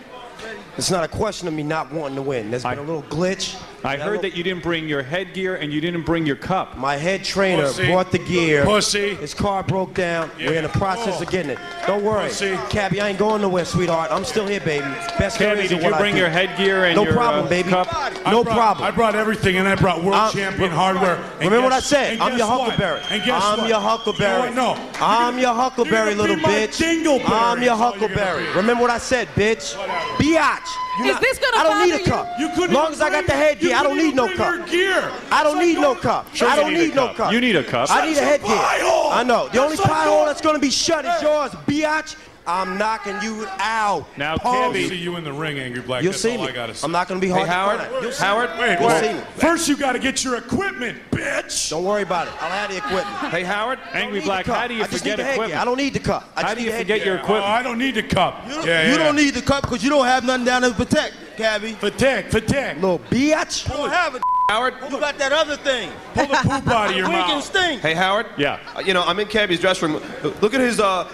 It's not a question of me not wanting to win. There's been a little glitch. I heard that you didn't bring your headgear and you didn't bring your cup. My head trainer Pussy. brought the gear. Pussy. His car broke down. We're in the process Oh. of getting it. Don't worry. Pussy. Cabby, I ain't going nowhere, sweetheart. I'm still here, baby. Best there Cabby, is did you bring your headgear and no your, problem, uh, baby. cup? No problem. I brought everything, and I brought world I'm- champion hardware. And Remember what I said? I'm guess your what? Huckleberry. And guess I'm what? your Huckleberry. You know what? No. I'm your Huckleberry, little bitch. I'm your That's all you're gonna Huckleberry. Remember what I said, bitch? Biatch. You Is not- this gonna I don't need a cup. You couldn't long even as I got the headgear, I don't need no even cup. bring your gear. I don't need no cup. I you don't need a no cup. cup. You need a cup. I need a headgear. I know. The only That's pie hole that's going to be shut is yours, biatch. I'm knocking you out. Now, I'll Cabby, see you in the ring, Angry Black. You'll That's see all me. I gotta say. I'm not going to be hard Hey, Howard. You'll see Howard, me. Wait, You'll wait. see me. First, you got to get your equipment, bitch. Don't worry about it. I'll have the equipment. Hey, Howard. Angry Black, how do you I just forget need the equipment? I don't need the cup. I How just do need you the forget your headgear. Oh. I don't need the cup. You don't, yeah, you yeah. don't need the cup because you don't have nothing down there to protect, Cabby. Protect, protect. Little bitch. You don't have it. Howard. You got that other thing. pull the poop out of *laughs* your Wink and mouth. stink. Hey, Howard. Yeah. Uh, you know, I'm in Cabby's dressing room. Look at his uh,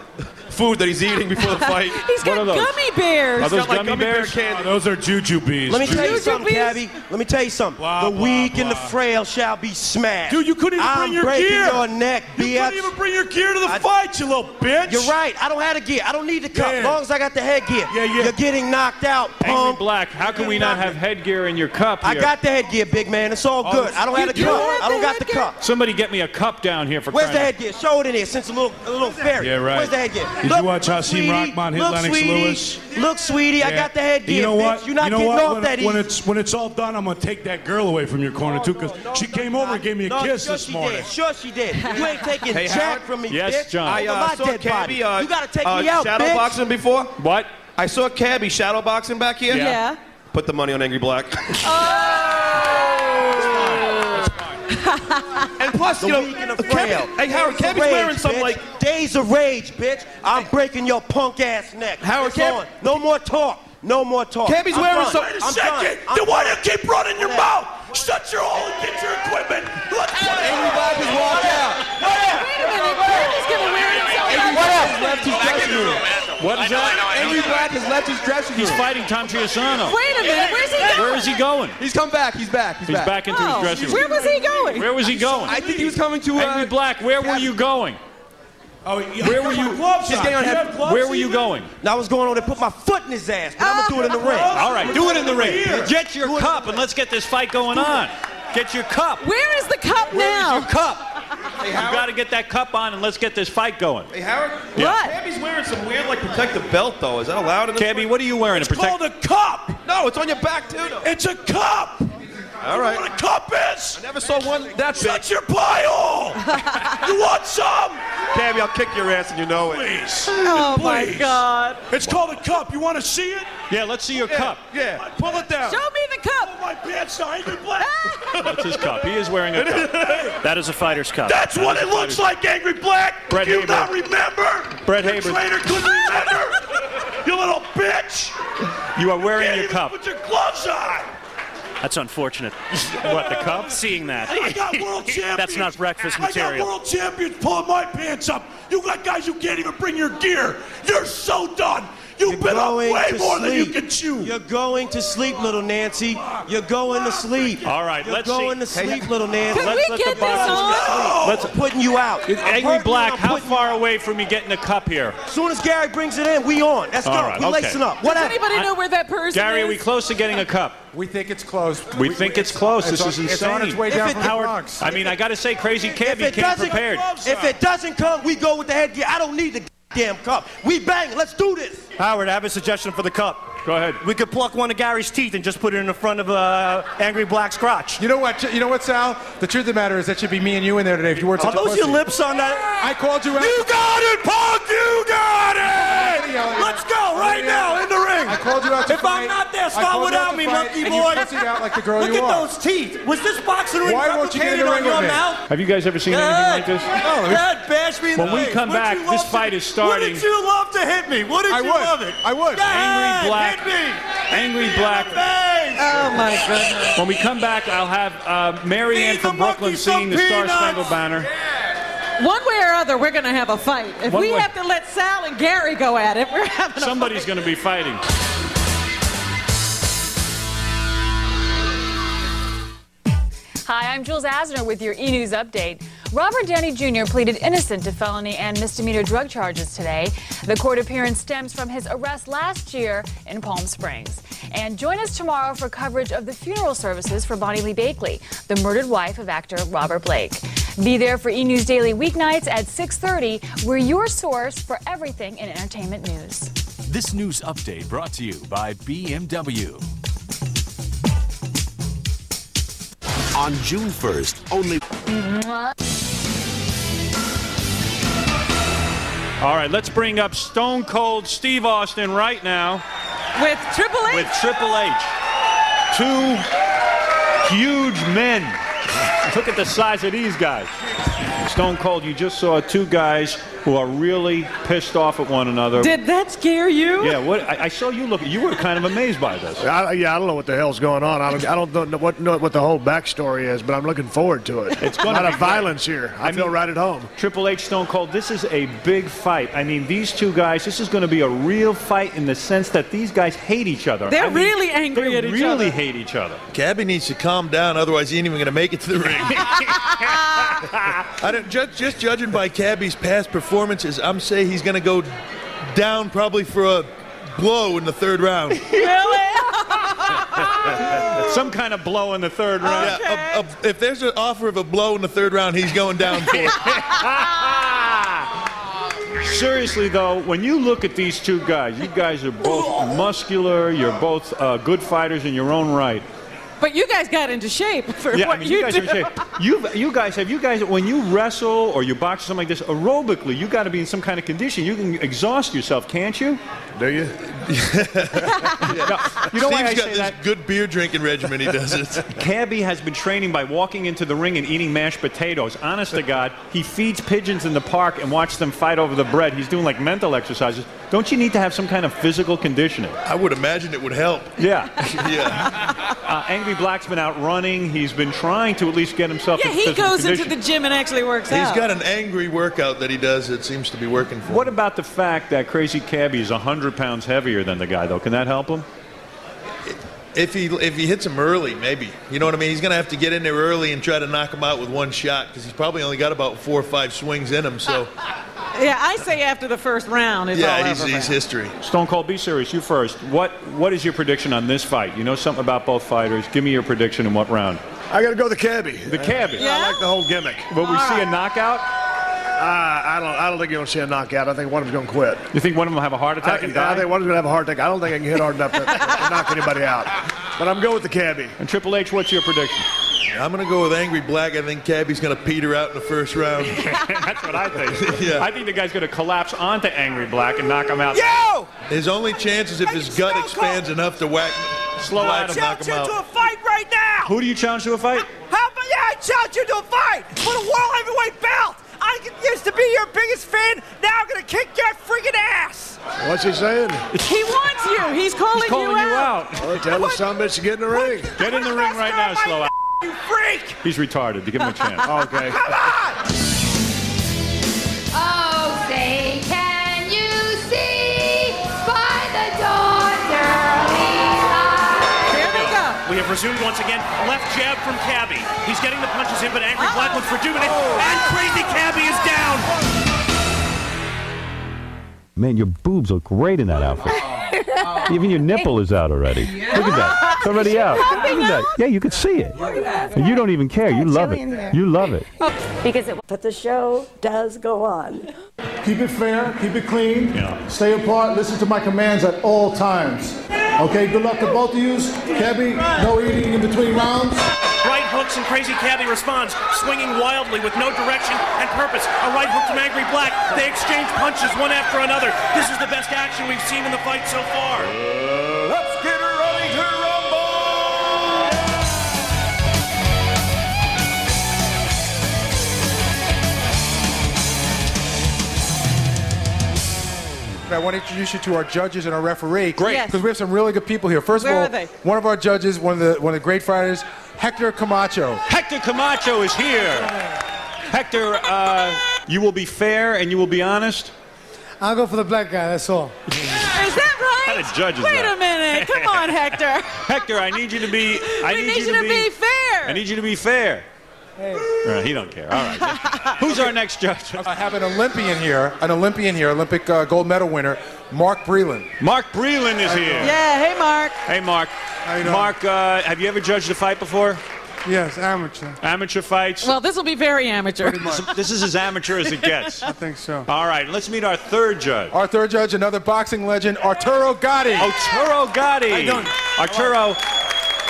food that he's eating before the fight. *laughs* He's got gummy bears. He's got, like, gummy bear candy. those are Jujubes. Let me tell you Juju something, bees? Cabby. Let me tell you something. Blah, the blah, weak and the frail shall be smashed. Dude, you couldn't even I'm bring your breaking gear. your neck, You couldn't even bring your gear to the I- fight, you little bitch. You're right. I don't have the gear. I don't need the cup. Yeah. As long as I got the headgear. Yeah, yeah. You're getting knocked out, Angry punk. Black, how can we not have headgear in your cup I got the headgear, big man. It's all oh, good. I don't have the you cup. I don't got the cup. Somebody get me a cup down here for Where's the crying out- headgear? Show it in here since a little a little fairy. Yeah, right. Where's the headgear? Did you watch Hakeem sweetie. Rahman hit Look, Lennox sweetie. Lewis? Look, sweetie, I got the headgear. You know what? Bitch. You're not you know getting what? off when, that when easy. it's when it's all done, I'm gonna take that girl away from your corner too, because she came over and gave me a no, kiss sure this she morning. Did. Sure she did. You ain't taking *laughs* Hey, jack Howard? from me, Yes, bitch. John. I Over uh, my saw dead Cabby. body. Uh, you gotta take uh, me out, shadow bitch. boxing before. What? I saw Cabby shadow boxing back here. Yeah. Put the money on Angry Black. *laughs* and plus, The you know, weak and the Cabby- frail. hey Howard, Days of Cabby's rage, wearing some bitch. like days of rage, bitch. I'm breaking your punk ass neck. Howard, It's Cab- on. No more talk. No more talk. Cabby's I'm wearing done. some- Wait a I'm second. done. I'm Then why do you keep running your mouth? Shut your hole and get your equipment. Let's Angry Black has walked out. Wait a minute. Cabby's gonna wear himself out. Angry Black left his dressing room. What is that? Angry Black has left his dressing room. He's fighting Tom Chiusano. Wait a minute. Where's he going? Where is he going? He's come back. He's back. He's, He's back into Oh, his dressing room. where was he going? Where was he going? I think he was coming to. Uh, Angry Black, where were you going? Oh, Where were you? Gloves He's on. getting on Do you head- gloves Where were you going? Now I was going on to put my foot in his ass, but I'm gonna do it in the ring. All right, do it in the ring. Here. Get your cup and let's get this fight going on. Get your cup. Where is the cup now? Your cup. Hey You Howard. got to get that cup on and let's get this fight going. Hey Howard. What? Cabby's wearing some weird like protective belt though. Is that allowed in this? Cabby, ring? what are you wearing? To It's called protect? a cup. No, it's on your back too. Though. It's a cup. All You right. what a cup is? I never saw one that big. Shut your pie hole. you want some? Cabby, I'll kick your ass and you know it. Please. Oh my God. It's called a cup. You want to see it? Yeah, let's see your cup. Yeah. Pull it down. Show me the Pull cup. Oh, my pants down. Angry Black. *laughs* That's his cup. He is wearing a cup. That is a fighter's cup. That's what it looks like, Angry Black. Brett Do you Haber. not remember? Brett Your Haber. trainer couldn't remember. *laughs* you little bitch. You are wearing Can't your even cup. Put your gloves on. That's unfortunate. *laughs* What, the cup? Seeing that. I got world champions. *laughs* That's not breakfast material. I got world champions pulling my pants up. You got guys who can't even bring your gear. You're so done. You've You're been up way to more than you sleep. can chew. You're going to sleep, little Nancy. You're going to sleep. All right, You're let's going see. to sleep, little Nancy. Can Let's we let the get this boxers on? No! Let's putting you out. Angry Black, how far away from you getting the cup here? As soon as Gary brings it in, we on. Let's All go. right, we okay. lacing up. What Does Whatever. anybody know where that person Gary, is? are we close to getting a cup? We think it's close. We think it's close. It's This on- is It's on its way down it- from Howard- Bronx. I mean, I got to say, Crazy if Cabby it came doesn't, prepared. if it doesn't come, we go with the headgear. I don't need the damn cup. We bang. Let's do this. Howard, I have a suggestion for the cup. Go ahead. We could pluck one of Gary's teeth and just put it in the front of uh, Angry Black's crotch. You know what? You know what, Sal? The truth of the matter is that should be me and you in there today if you weren't Are such a those pussy. your lips on that? I called you out. You got it, Punk! You got it! Yeah, yeah. Let's go right now in the ring. I called you out to If fight. I'm not there, I start called you out without me, fight, monkey boy. You pussied out like the girl Look you at are. those teeth. Was this boxing ring Why won't you get in the replicated on ring your with mouth? Have you guys ever seen anything like this? Oh, Dad, bash me in When the we face. come Wouldn't back, you this love fight to- is starting. Wouldn't you love to hit me? Wouldn't I you would. love it? I would. Dad, Angry Black. Hit me. Angry Hit me Black. In the face. Oh my goodness. When we come back, I'll have uh, Mary Ann Feed from Brooklyn some singing the Star. Spangled Banner. One way or other, we're going to have a fight. If One we way. have to let Sal and Gary go at it, we're having a Somebody's going to be fighting. Hi, I'm Jules Asner with your E! News update. Robert Downey Jr. pleaded innocent to felony and misdemeanor drug charges today. The court appearance stems from his arrest last year in Palm Springs. And join us tomorrow for coverage of the funeral services for Bonnie Lee Bakley, the murdered wife of actor Robert Blake. Be there for E! News Daily weeknights at 6:30. We're your source for everything in entertainment news. This news update brought to you by BMW. On June 1st, only. All right, let's bring up Stone Cold Steve Austin right now With Triple H. with Triple H. Two huge men. Look at the size of these guys. Stone Cold, you just saw two guys who are really pissed off at one another. Did that scare you? yeah, what I, I saw you look. You were kind of amazed by this. I, yeah, I don't know what the hell's going on. I don't, I don't know what know what the whole backstory is, but I'm looking forward to it. It's a gonna lot be of great. violence here. I, I feel mean- right at home. Triple H, Stone Cold, this is a big fight. I mean, these two guys, this is going to be a real fight in the sense that these guys hate each other. They're I mean, really angry they at each other really other. hate each other. Cabby needs to calm down, otherwise he ain't even going to make it to the ring. *laughs* *laughs* I don't, just, just judging by Cabby's past performances, I'm saying he's going to go down probably for a blow in the third round. *laughs* Really? *laughs* Some kind of blow in the third round. Yeah, a- a- if there's an offer of a blow in the third round, he's going down for it. *laughs* Seriously, though, when you look at these two guys, you guys are both muscular. You're both uh, good fighters in your own right. But you guys got into shape *laughs* for Yeah, what I mean, you, you guys do. are in shape. You, you guys have you guys when you wrestle or you box or something like this aerobically, you got to be in some kind of condition. You can exhaust yourself, can't you? Do you? *laughs* You know why I Steve's got say this that? good beer drinking regimen he does it. *laughs* Cabby has been training by walking into the ring and eating mashed potatoes. Honest to God, he feeds pigeons in the park and watches them fight over the bread. He's doing like mental exercises. Don't you need to have some kind of physical conditioning? I would imagine it would help. *laughs* Yeah. *laughs* yeah. Uh, Angry Black's been out running. He's been trying to at least get himself Yeah, in he physical goes condition. into the gym and actually works He's out. He's got an angry workout that he does that seems to be working for him. What about the fact that Crazy Cabby is 100 pounds heavier than the guy, though? Can that help him? If he if he hits him early, maybe. You know what I mean? He's going to have to get in there early and try to knock him out with one shot because he's probably only got about four or five swings in him. So *laughs* yeah, I say after the first round, it's all yeah, he's, over. he's history. Stone Cold, be serious. You first. What What is your prediction on this fight? You know something about both fighters. Give me your prediction in what round? I got to go the cabbie. The cabbie. Yeah? I like the whole gimmick. Will we see a knockout? Uh, I don't. I don't think you're going to see a knockout. I think one of them's going to quit. You think one of them will have a heart attack I, and die? I think one's going to have a heart attack. I don't think I can hit hard enough to, to knock anybody out. But I'm going with the cabbie. And Triple H, what's your prediction? I'm going to go with Angry Black. I think Cabby's going to peter out in the first round. *laughs* That's what I think. *laughs* Yeah. I think the guy's going to collapse onto Angry Black and knock him out. Yo! His only chance is if his gut expands enough to whack Slow Black Adam. and knock Challenge you to a fight right now! Who do you challenge to a fight? How about, yeah, I challenge you to a fight for the world heavyweight belt! I used to be your biggest fan, now I'm gonna kick your freaking ass! What's he saying? He wants you. He's calling, He's calling you out. Well, oh, tell the son bitch to get in the ring. Get in the ring right now, Slow Adam. You freak! He's retarded. To give him a chance. *laughs* Okay. Come on! Oh, say, can you see by the dawn's early light? Here they go. We have resumed once again. Left jab from Cabby. He's getting the punches in, but Angry oh. Black looks rejuvenated. And Crazy Cabby is down. Man, your boobs look great in that outfit. *laughs* Even your nipple is out already. Look at that. It's already out. Look at that. Yeah, you can see it. And you don't even care. You love it. You love it. Oh, because it But the show does go on. Keep it fair, keep it clean, stay apart, listen to my commands at all times. Okay, good luck to both of you. Kevin, no eating in between rounds. Right hooks and Crazy Cabby responds, swinging wildly with no direction and purpose. A right hook from Angry Black. They exchange punches one after another. This is the best action we've seen in the fight so far. I want to introduce you to our judges and our referee. Great. Yes. Because we have some really good people here. First Where of all, one of our judges, one of the one of the great fighters, Hector Camacho. Hector Camacho is here. Hector, uh, you will be fair and you will be honest. I'll go for the black guy, that's all. *laughs* Is that How right? the judges Wait that? a minute. Come on, *laughs* Hector. Hector, I need you to be. I we need, need you to be fair. I need you to be fair. Uh, he don't care. All right. *laughs* Who's our next judge? I have an Olympian here, an Olympian here, Olympic uh, gold medal winner, Mark Breland. Mark Breland is here. Yeah. Hey, Mark. Hey, Mark. you doing? Mark, uh, have you ever judged a fight before? Yes, amateur. Amateur fights? Well, this will be very amateur. *laughs* this is as amateur as it gets. I think so. All right, let's meet our third judge. Our third judge, another boxing legend, Arturo Gatti. Arturo Gatti. How you doing? Arturo,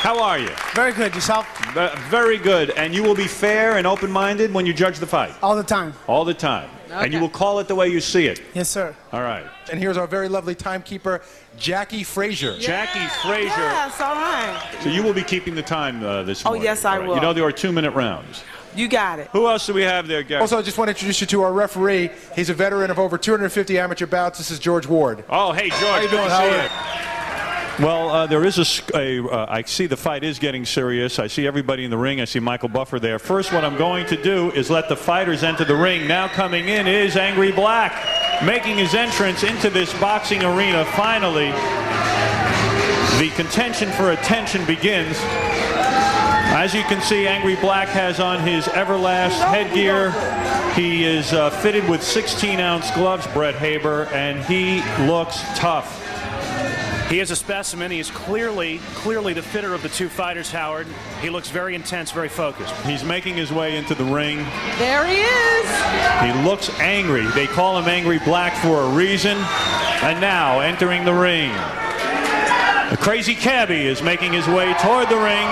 how are you? Very good. Yourself? Ve- Very good. And you will be fair and open-minded when you judge the fight? All the time. All the time. And you will call it the way you see it. Yes, sir. All right. And here's our very lovely timekeeper, Jackie Frazier. Jackie Frazier. Yes, all right. So you will be keeping the time uh, this Oh, morning. yes, I All right. will. You know there are two-minute rounds. You got it. Who else do we have there, Gary? Also, I just want to introduce you to our referee. He's a veteran of over 250 amateur bouts. This is George Ward. Oh, hey, George. How you good doing, to see Howard? you. Well, uh, there is a, a uh, I see the fight is getting serious. I see everybody in the ring. I see Michael Buffer there. First, what I'm going to do is let the fighters enter the ring. Now coming in is Angry Black, making his entrance into this boxing arena. Finally, the contention for attention begins. As you can see, Angry Black has on his Everlast headgear. He is uh, fitted with 16-ounce gloves, Brett Haber, and he looks tough. He is a specimen. He is clearly, clearly the fitter of the two fighters, Howard. He looks very intense, very focused. He's making his way into the ring. There he is. He looks angry. They call him Angry Black for a reason. And now, entering the ring, the crazy cabbie is making his way toward the ring.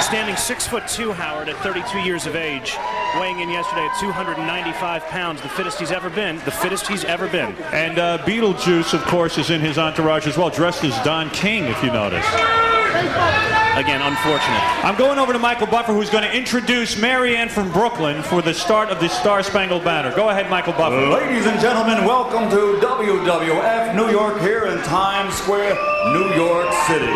Standing six foot two, Howard, at 32 years of age, weighing in yesterday at 295 pounds, the fittest he's ever been. The fittest he's ever been. And uh, Beetlejuice, of course, is in his entourage as well, dressed as Don King, if you notice. Again, unfortunate. I'm going over to Michael Buffer, who's going to introduce Marianne from Brooklyn for the start of the Star Spangled Banner. Go ahead, Michael Buffer. Ladies and gentlemen, welcome to WWF New York here in Times Square, New York City.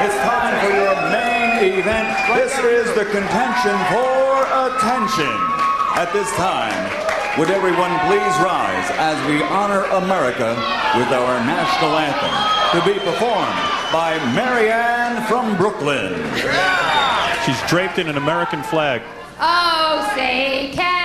It's time for your main event. This is the contention for attention. At this time, would everyone please rise as we honor America with our national anthem to be performed by Marianne from Brooklyn. She's draped in an American flag. Oh, say, can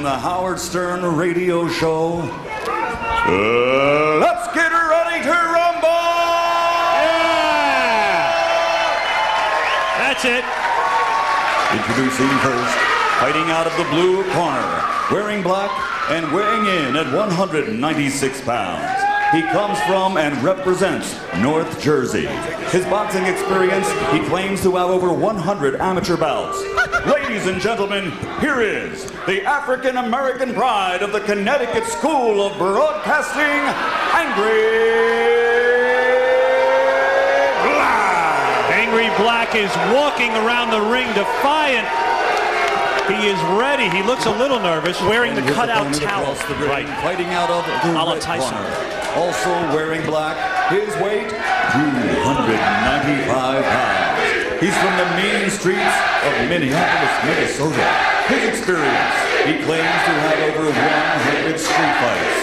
From the Howard Stern Radio Show, uh, let's get her ready to rumble! Yeah! That's it. Introducing first, fighting out of the blue corner, wearing black and weighing in at 196 pounds. He comes from and represents North Jersey. His boxing experience, he claims to have over 100 amateur bouts. Ladies and gentlemen, here is the African American pride of the Connecticut School of Broadcasting, Angry Black. Angry Black is walking around the ring defiant. He is ready. He looks a little nervous. Wearing the And cutout towel. the ring, fighting out of the A la Tyson. corner. Also wearing black, his weight 295 pounds. He's from the mean streets of Minneapolis, Minnesota. His experience, he claims to have over 100 street fights.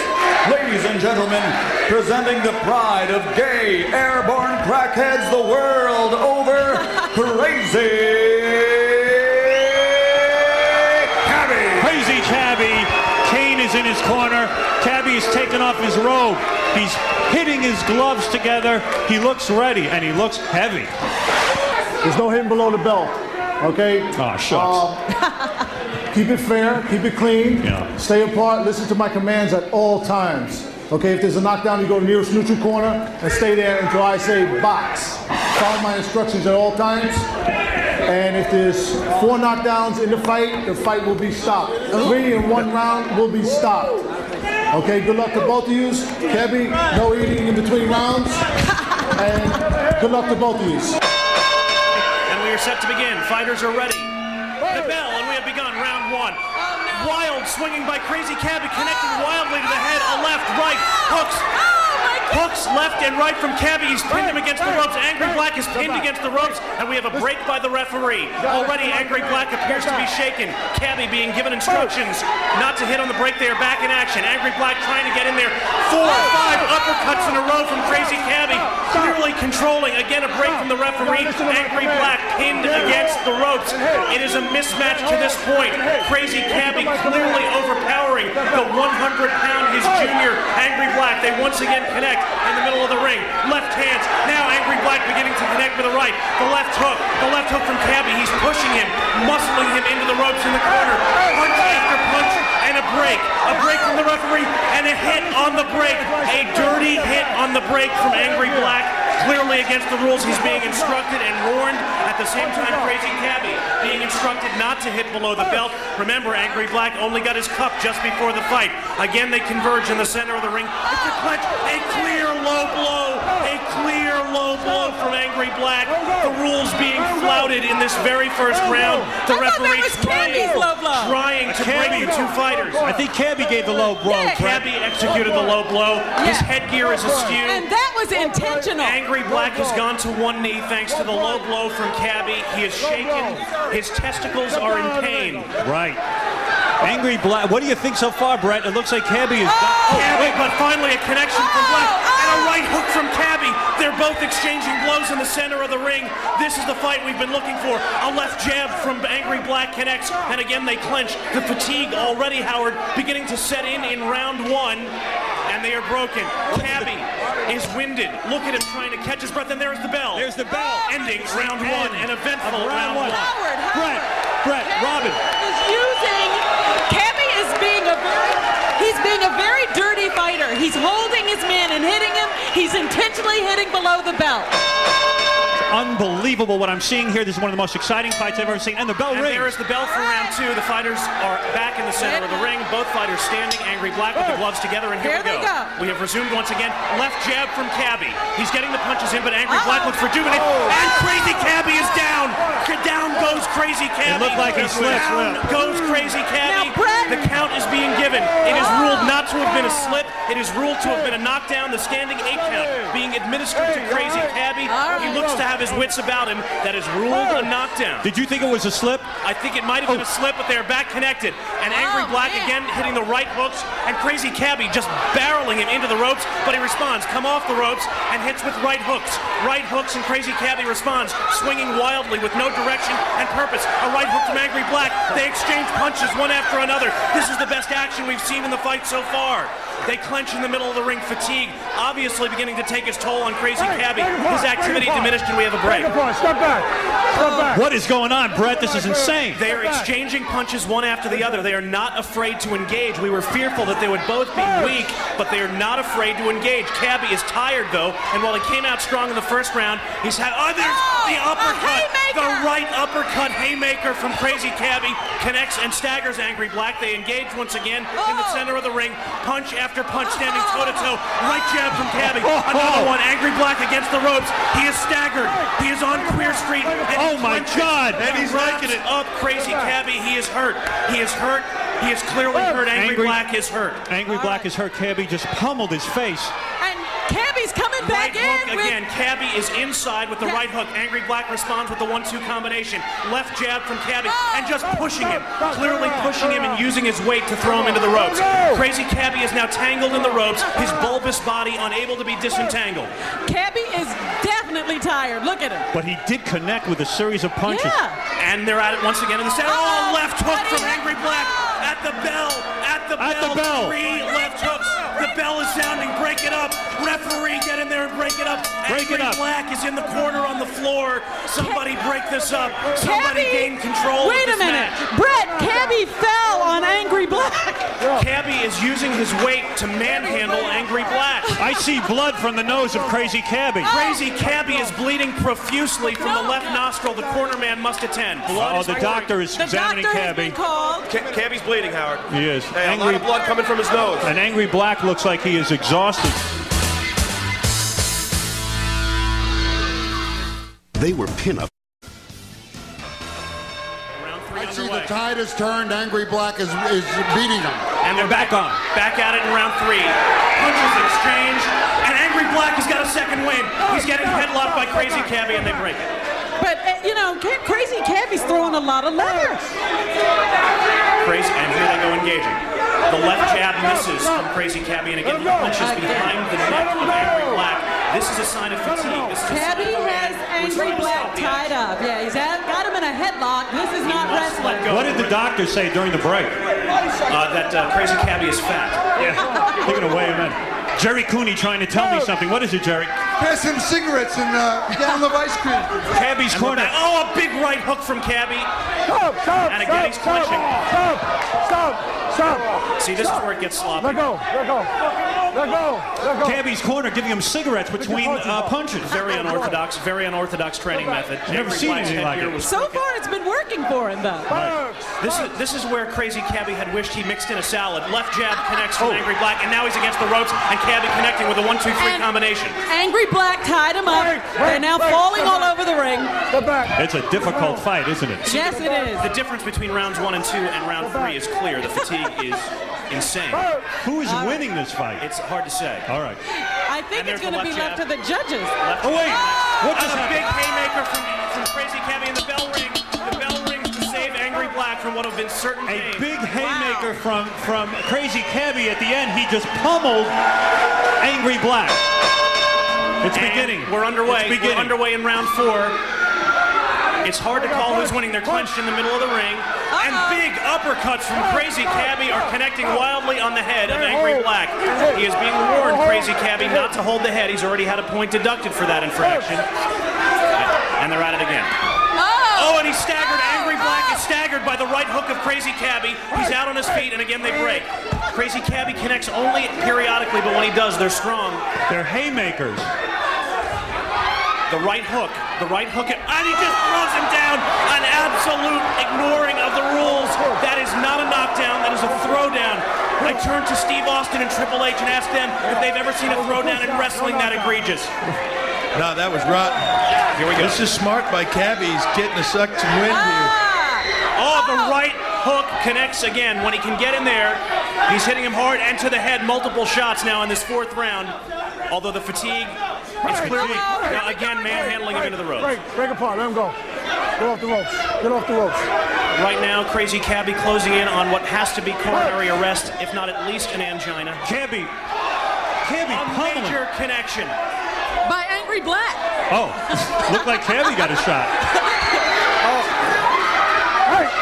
Ladies and gentlemen, presenting the pride of gay airborne crackheads the world over, *laughs* Crazy Cabby. Crazy Cabby. Kane is in his corner. Cabby has taken off his robe. He's hitting his gloves together. He looks ready and he looks heavy. There's no hitting below the belt. Okay? Oh, shucks. Uh, keep it fair, keep it clean. Yeah. Stay apart, listen to my commands at all times. Okay, if there's a knockdown, you go to the nearest neutral corner and stay there until I say box. Follow my instructions at all times. And if there's four knockdowns in the fight, the fight will be stopped. Three in one round will be stopped. Okay, good luck to both of you. Cabby, no eating in between rounds. And good luck to both of you. And we are set to begin. Fighters are ready. The bell, and we have begun round round one. Wild swinging by Crazy Cabby, connecting wildly to the head, a left, right, hooks. Hooks left and right from Cabby. He's pinned him against the ropes. Angry Black is pinned against the ropes, and we have a break by the referee. Already, Angry Black appears to be shaken. Cabby being given instructions not to hit on the break. They are back in action. Angry Black trying to get in there. Four, or five uppercuts in a row from Crazy Cabby. Clearly controlling. Again, a break from the referee. Angry Black pinned against the ropes. It is a mismatch to this point. Crazy Cabby clearly overpowering the 100-pound, his junior, Angry Black. They once again connect in the middle of the ring. Left hands. Now Angry Black beginning to connect with the right. The left hook. The left hook from Cabby. He's pushing him, muscling him into the ropes in the corner. Punch after punch and a break. A break from the referee and a hit on the break. A dirty hit on the break from Angry Black. Clearly against the rules, he's being instructed and warned. At the same time, Crazy Cabby being instructed not to hit below the belt. Remember, Angry Black only got his cup just before the fight. Again, they converge in the center of the ring. It's a clinch, a clear low blow, a clear low blow from Angry Black. The rules being flouted in this very first round. The referee trying, trying to break the two fighters. I think Cabby gave the low blow. Yeah, Cabby executed the low blow. His headgear is askew. And that was intentional. Angry Black has gone to one knee thanks to the low blow from Cabby. He is shaken. His testicles are in pain. Right. Angry Black. What do you think so far, Brett? It looks like Cabby is. Cabby, but finally a connection from Black and a right hook from Cabby. They're both exchanging blows in the center of the ring. This is the fight we've been looking for. A left jab from Angry Black connects, and again they clinch. The fatigue already, Howard, beginning to set in in round one, and they are broken. Cabby is winded. Look at him trying to catch his breath, and there's the bell. There's the bell. Ending round one, an eventful round one. Brett, Brett, Robin. is using. Cabby is being a very. He's being a very dirty fighter. He's holding his man and hitting him. He's intentionally hitting below the belt. Unbelievable what I'm seeing here. This is one of the most exciting fights I've ever seen. And the bell And rings. there is the bell for round two. The fighters are back in the center of the ring. Both fighters standing, Angry Black with the oh. gloves together, and here There we they go. We have resumed once again. Left jab from Cabby. He's getting the punches in, but Angry Black oh. looks rejuvenated. Oh. And Crazy Cabby is down. Down goes Crazy Cabby. looked like he slipped. Down goes Crazy Cabby. the count is being given. It is ruled not to have been a slip. It is ruled to have been a knockdown. The standing eight count being administered to Crazy Cabby. He looks to have his wits about him. That is ruled a oh. knockdown. Did you think it was a slip? I think it might have been a oh. slip, but they are back connected. And Angry Black again hitting the right hooks, and Crazy Cabby just barreling him into the ropes, but he responds, come off the ropes, and hits with right hooks. Right hooks, and Crazy Cabby responds, swinging wildly with no direction and purpose. A right hook from Angry Black. They exchange punches one after another. This is the best action we've seen in the fight so far. They clench in the middle of the ring, fatigue obviously beginning to take its toll on Crazy Cabby. His activity diminished, and we have a break. Step back. Step back. What is going on, Brett? This is insane. They are exchanging punches one after the other. They are not afraid to engage. We were fearful that they would both be weak, but they are not afraid to engage. Cabby is tired though, and while he came out strong in the first round, he's had oh there's the uppercut, the right uppercut haymaker from Crazy Cabby connects and staggers Angry Black. They engage once again in the center of the ring, punch after punch, standing toe to toe. Right jab from Cabby, another one. Angry Black against the ropes. He is staggered. He is on Queer Street. And Oh, my God. And he's liking it up. Crazy Cabby. He is hurt. He is hurt. He is clearly oh. hurt. Angry, Black is hurt. Angry Black is hurt. Cabby just pummeled his face. And Cabby's coming back Right hook in with again. Cabby is inside with the right hook. Angry Black responds with the one-two combination. Left jab from Cabby oh! and just pushing him, clearly pushing him and using his weight to throw him into the ropes. Crazy Cabby is now tangled in the ropes. His bulbous body unable to be disentangled. Cabby is definitely tired. Look at him. But he did connect with a series of punches. Yeah. And they're at it once again in the center. Oh, oh left hook from Angry Black at the bell. At the bell. At the bell. Three left hooks. The bell is sounding. Break it up. Referee, get in there and break it up. Break Angry it up. Black is in the corner on the floor. Somebody break this up. Somebody Cabby- gain control. Wait of a minute. match. Brett, Cabby fell on Angry Black. Cabby is using his weight to manhandle Angry Black. I see blood from the nose of Crazy Cabby. Oh. Crazy Cabby is bleeding profusely from the left nostril. The corner man must attend. Oh, blood Oh, the pouring. doctor is examining Cabby. called. Ca- Cabby's bleeding, Howard. He is. Hey, a lot of blood coming from his nose. And Angry Black looks like he is exhausted. They were pinup. Archie, underway. the tide has turned. Angry Black is, is beating him. And they're back on. Back at it in round three. Punches exchange. And Angry Black has got a second win. He's getting headlocked by Crazy Cabby and they break it. But, you know, Crazy Cabby's throwing a lot of leather. Crazy, and here they go engaging. The left jab misses from Crazy Cabby, and again he punches behind the neck of Angry Black. This is a sign of fatigue. This is Cabby has Angry Black tied up. Yeah, he's had, got him in a headlock. This is not wrestling. What did the doctor say during the break? Uh, that uh, Crazy Cabby is fat. Yeah, they're gonna weigh him in. Jerry Cooney trying to tell me something. What is it, Jerry? Pass him cigarettes and uh, gallon of ice cream. Cabby's And corner. back. Oh, a big right hook from Cabby. Stop, stop, And again he's clinching. Stop, stop, stop. See, this is where it gets sloppy. Let go, let go, let go, let go. Cabby's corner giving him cigarettes between uh, punches. Very unorthodox, very unorthodox training method. I've never seen anything like it. was So far, it's been working for him, though. This is this is where Crazy Cabby had wished he mixed in a salad. Left jab connects Oh. Angry Black, and now he's against the ropes, and Cabby connecting with a one-two-three combination. Angry Black tied him up. They're now falling all over the ring. It's a difficult fight, isn't it? Yes, it is. The difference between rounds one and two and round three is clear. The fatigue is insane. Who is winning this fight? It's hard to say. All right. I think And it's going to be left left to the judges. Left Oh, wait. What And just a big haymaker from, from Crazy Cabby, and the bell ring. The bell rings to save Angry Black from what have been certain A games. big haymaker from from Crazy Cabby at the end. He just pummeled Angry Black. It's And beginning. We're underway. It's beginning. We're underway in round four. It's hard to call who's winning. They're clenched in the middle of the ring. And big uppercuts from Crazy Cabby are connecting wildly on the head of Angry Black. He is being warned, Crazy Cabby, not to hold the head. He's already had a point deducted for that infraction. And they're at it again. Oh, oh and he's staggered. Angry Black is staggered by the right hook of Crazy Cabby. He's out on his feet, and again they break. Crazy Cabby connects only periodically, but when he does, they're strong. They're haymakers. The right hook, the right hook, and he just throws him down. An absolute ignoring of the rules. That is not a knockdown, that is a throwdown. I turn to Steve Austin and Triple H and ask them if they've ever seen a throwdown in wrestling that egregious. No, that was rotten. Here we go. This is smart by Cabby. He's getting a suck some wind here. Oh, the right hook connects again. When he can get in there, he's hitting him hard and to the head. Multiple shots now in this fourth round. Although the fatigue is clearly now again manhandling him into the ropes. Break, break apart. Let him go. Get off the ropes. Get off the ropes. Right now, Crazy Cabby closing in on what has to be coronary arrest, if not at least an angina. Cabby, Cabby a pummeling. major connection. By Angry Black. Oh, looked like Cabby got a shot. Break, break, break.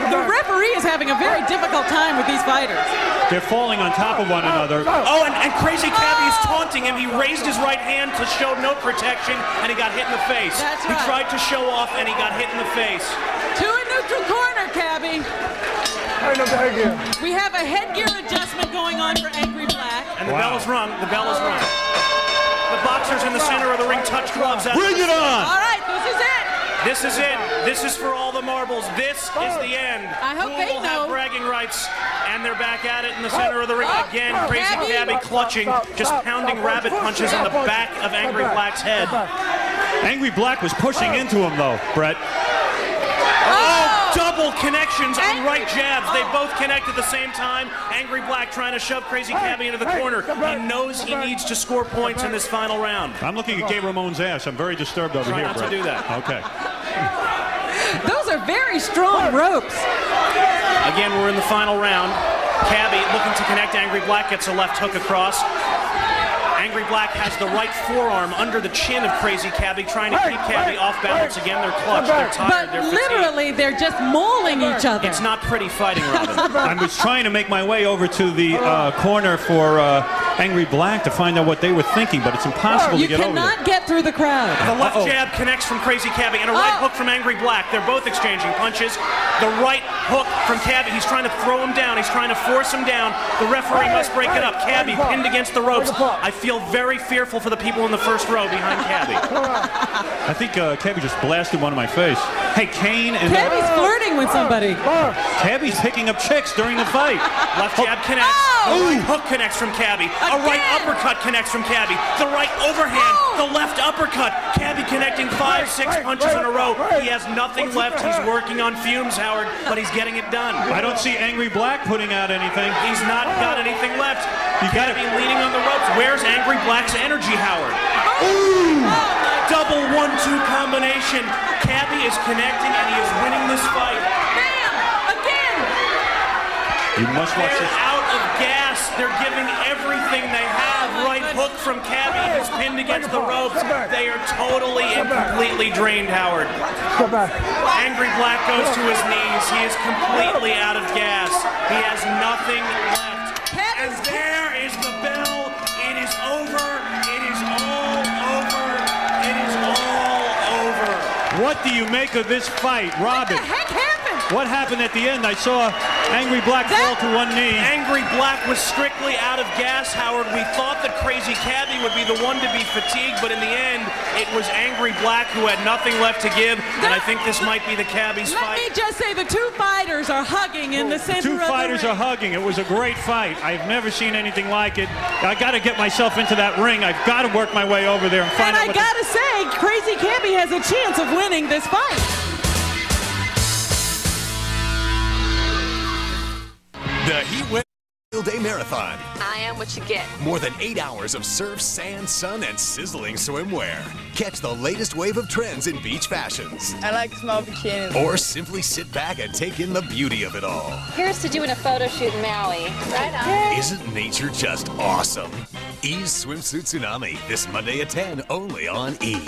You know, the referee is having a very difficult time with these fighters. They're falling on top of one oh, another. Oh. oh, and, and Crazy Cabby is oh. taunting him. He raised his right hand to show no protection, and he got hit in the face. That's right. he tried to show off, and he got hit in the face. To a neutral corner, Cabby. Tighten up the headgear. We have a headgear adjustment going on for Angry Black. And the bell is rung. The bell is rung. The boxers in the center of the ring touch gloves. Bring it on! All right, this is it. This is it. This is for all the marbles. This is the end. I hope Who they will know. have bragging rights, and they're back at it in the center of the ring again. Crazy Cabby. Cabby clutching, just pounding rabbit punches in the back of Angry Black's head. Angry Black was pushing into him though, Brett. Oh, double connections on right jabs. They oh. both connect at the same time. Angry Black trying to shove Crazy Cabby into the corner. He knows he needs to score points in this final round. I'm looking at Gay Ramon's ass. I'm very disturbed over Try here, not to do that. Okay. Those are very strong ropes. Again, we're in the final round. Cabby looking to connect. Angry Black gets a left hook across. Angry Black has the right forearm under the chin of Crazy Cabby, trying to keep Cabby off balance. Again, they're clutched, they're tired, But they're fatigued. literally, they're just mauling each other. It's not pretty fighting, Robin. *laughs* I was trying to make my way over to the uh, corner for uh, Angry Black to find out what they were thinking, but it's impossible you to get over there. cannot get through the crowd. The left Uh-oh. jab connects from Crazy Cabby and a right Oh. hook from Angry Black. They're both exchanging punches. The right hook from Cabby. He's trying to throw him down. He's trying to force him down. The referee must break it up. Cabby pinned against the ropes. I feel very fearful for the people in the first row behind *laughs* Cabby. I think uh, Cabby just blasted one in my face. Hey, Kane and Cabby's flirting with somebody. Cabby's picking up chicks during the fight. Left jab connects. Oh! The right hook connects from Cabby. A right uppercut connects from Cabby. The right overhand. Oh! The left uppercut. Cabby connecting five, six punches in a row. He has nothing left. He's working on fumes, Howard, but he's getting it done. I don't see Angry Black putting out anything. He's not got anything left. You gotta- Cabby leaning on the ropes. Where's Angry Black's energy, Howard? Ooh! Double one-two combination. Cabby is connecting and he is winning this fight. Bam! Again! You must watch They're this. Out of gas. They're giving everything they have. Right hook from Cabby. He's pinned against the ropes. They are totally and completely drained, Howard. Angry Black goes to his knees. He is completely out of gas. He has nothing left. And there is the bell. It is over. It is all over. It is all over. What do you make of this fight, Robin? What the heck happened? What happened at the end? I saw Angry Black fall to one knee. Angry Black was strictly out of gas, Howard. We thought that Crazy Cabby would be the one to be fatigued, but in the end, it was Angry Black who had nothing left to give, and I think this might be the Cabby's Let fight. Let me just say the two fighters are hugging in the center the Two of fighters the are hugging. It was a great fight. I've never seen anything like it. I got to get myself into that ring. I've got to work my way over there and find And out I gotta say, Crazy Cabby has a chance of winning this fight. The Heat West Field Day Marathon. I am what you get. More than eight hours of surf, sand, sun, and sizzling swimwear. Catch the latest wave of trends in beach fashions. I like small bikinis. Or simply sit back and take in the beauty of it all. Here's to doing a photo shoot in Maui. Right on. Isn't nature just awesome? E's Swimsuit Tsunami, this Monday at 10, only on E.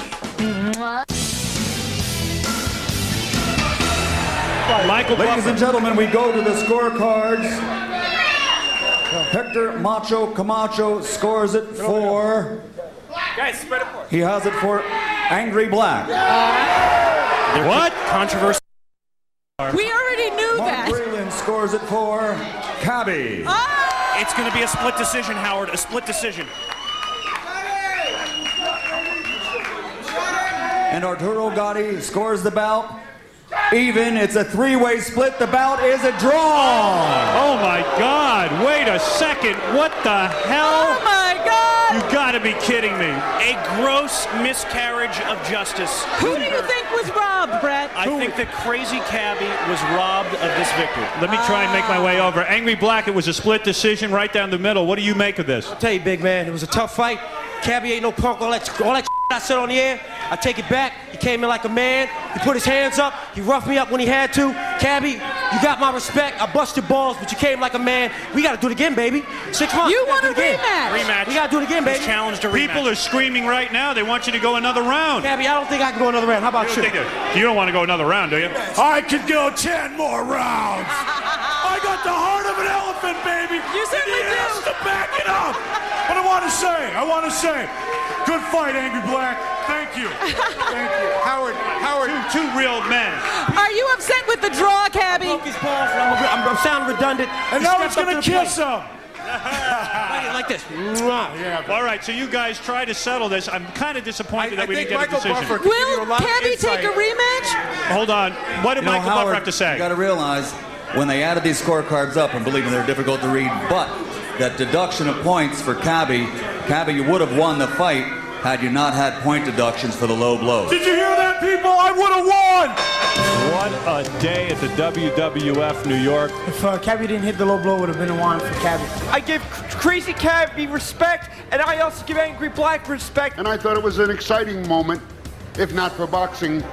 Michael Ladies and gentlemen, we go to the scorecards. Hector Macho Camacho scores it for. Guys, spread apart. He has it for Angry Black. What? Controversy. We already knew Mark that. Breland scores it for Cabby. Oh! It's going to be a split decision, Howard. A split decision. And Arturo Gatti scores the bout. Even. It's a three-way split. The bout is a draw. Oh my God! Wait a second. What the hell? Oh my God! You got to be kidding me. A gross miscarriage of justice. Who do you think was robbed, Brett? I think the Crazy Cabby was robbed of this victory. Let me try and make my way over. Angry Black. It was a split decision right down the middle. What do you make of this? I'll tell you, big man, it was a tough fight. Cabby ain't no punk. All that, all that I said on the air, I take it back. He came in like a man. He put his hands up. He roughed me up when he had to. Cabby, you got my respect. I bust your balls, but you came like a man. We got to do it again, baby. Six months. You We gotta want do a it again. rematch? Rematch. We got to do it again, baby. Challenged a rematch. People are screaming right now. They want you to go another round. Cabby, I don't think I can go another round. How about You you? don't, think that- you don't want to go another round, do you? I could go 10 more rounds. I got the heart of an elephant, baby. You certainly and he has do. to back it up. But I want to say, I want to say, good fight, Angry Black. Thank you. *laughs* Thank you. Howard, Howard. Two, two real men. Are you upset with the draw, Cabby? Broke his balls, I'm, I'm, I'm sounding redundant. And He now he's going to to the kiss him. *laughs* Like this. Mwah. All right, so you guys try to settle this. I'm kind of disappointed I that we didn't get Michael a decision. Buffer could give you Will a Cabby take a rematch? Hold on. What did You know, Michael Buffer Howard, have to say? You got to realize when they added these scorecards up, and believe me, they're difficult to read, but that deduction of points for Cabby, Cabby, you would have won the fight had you not had point deductions for the low blows. Did you hear that, people? I would have won. What a day at the WWF New York. If uh, Cabby didn't hit the low blow, it would have been a win for Cabby. I give Crazy Cabby respect, and I also give Angry Black respect. And I thought it was an exciting moment, if not for boxing,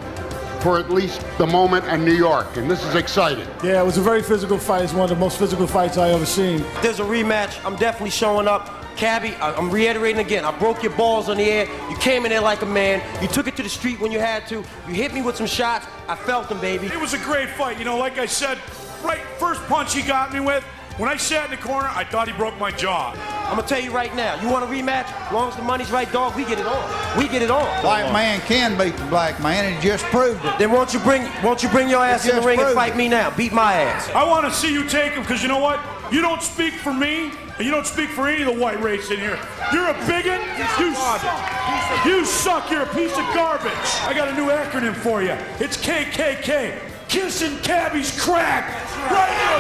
for at least the moment in New York. And this is exciting. Yeah, it was a very physical fight. It's one of the most physical fights I ever seen. There's a rematch. I'm definitely showing up. Cabby, I- I'm reiterating again. I broke your balls on the air. You came in there like a man. You took it to the street when you had to. You hit me with some shots. I felt them, baby. It was a great fight. You know, like I said, right first punch he got me with. When I sat in the corner, I thought he broke my jaw. I'm gonna tell you right now. You want a rematch? As long as the money's right, dog, we get it on. We get it on. White man can beat the black man, and he just proved it. Then won't you bring won't you bring your ass in the ring and fight it. me now? Beat my ass. I want to see you take him because you know what? You don't speak for me, and you don't speak for any of the white race in here. You're a bigot. You suck. You suck. You're a piece of garbage. I got a new acronym for you. It's KKK. Kissing Cabby's crack. Right here.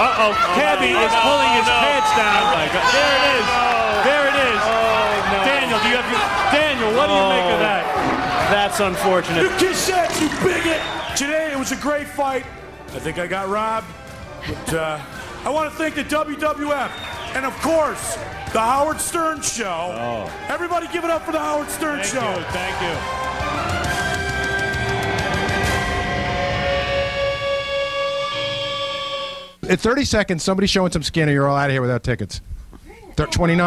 Uh-oh. Cabby is pulling his pants down. There it is. There it is. Daniel, do you have your... Daniel, what do you make of that? That's unfortunate. You kiss ass, you bigot! Today it was a great fight. I think I got robbed. But uh, I want to thank the WWF and, of course, the Howard Stern Show. Everybody give it up for the Howard Stern Thank Show. you, thank you. In 30 seconds, somebody's showing some skin, or you're all out of here without tickets. They're 29.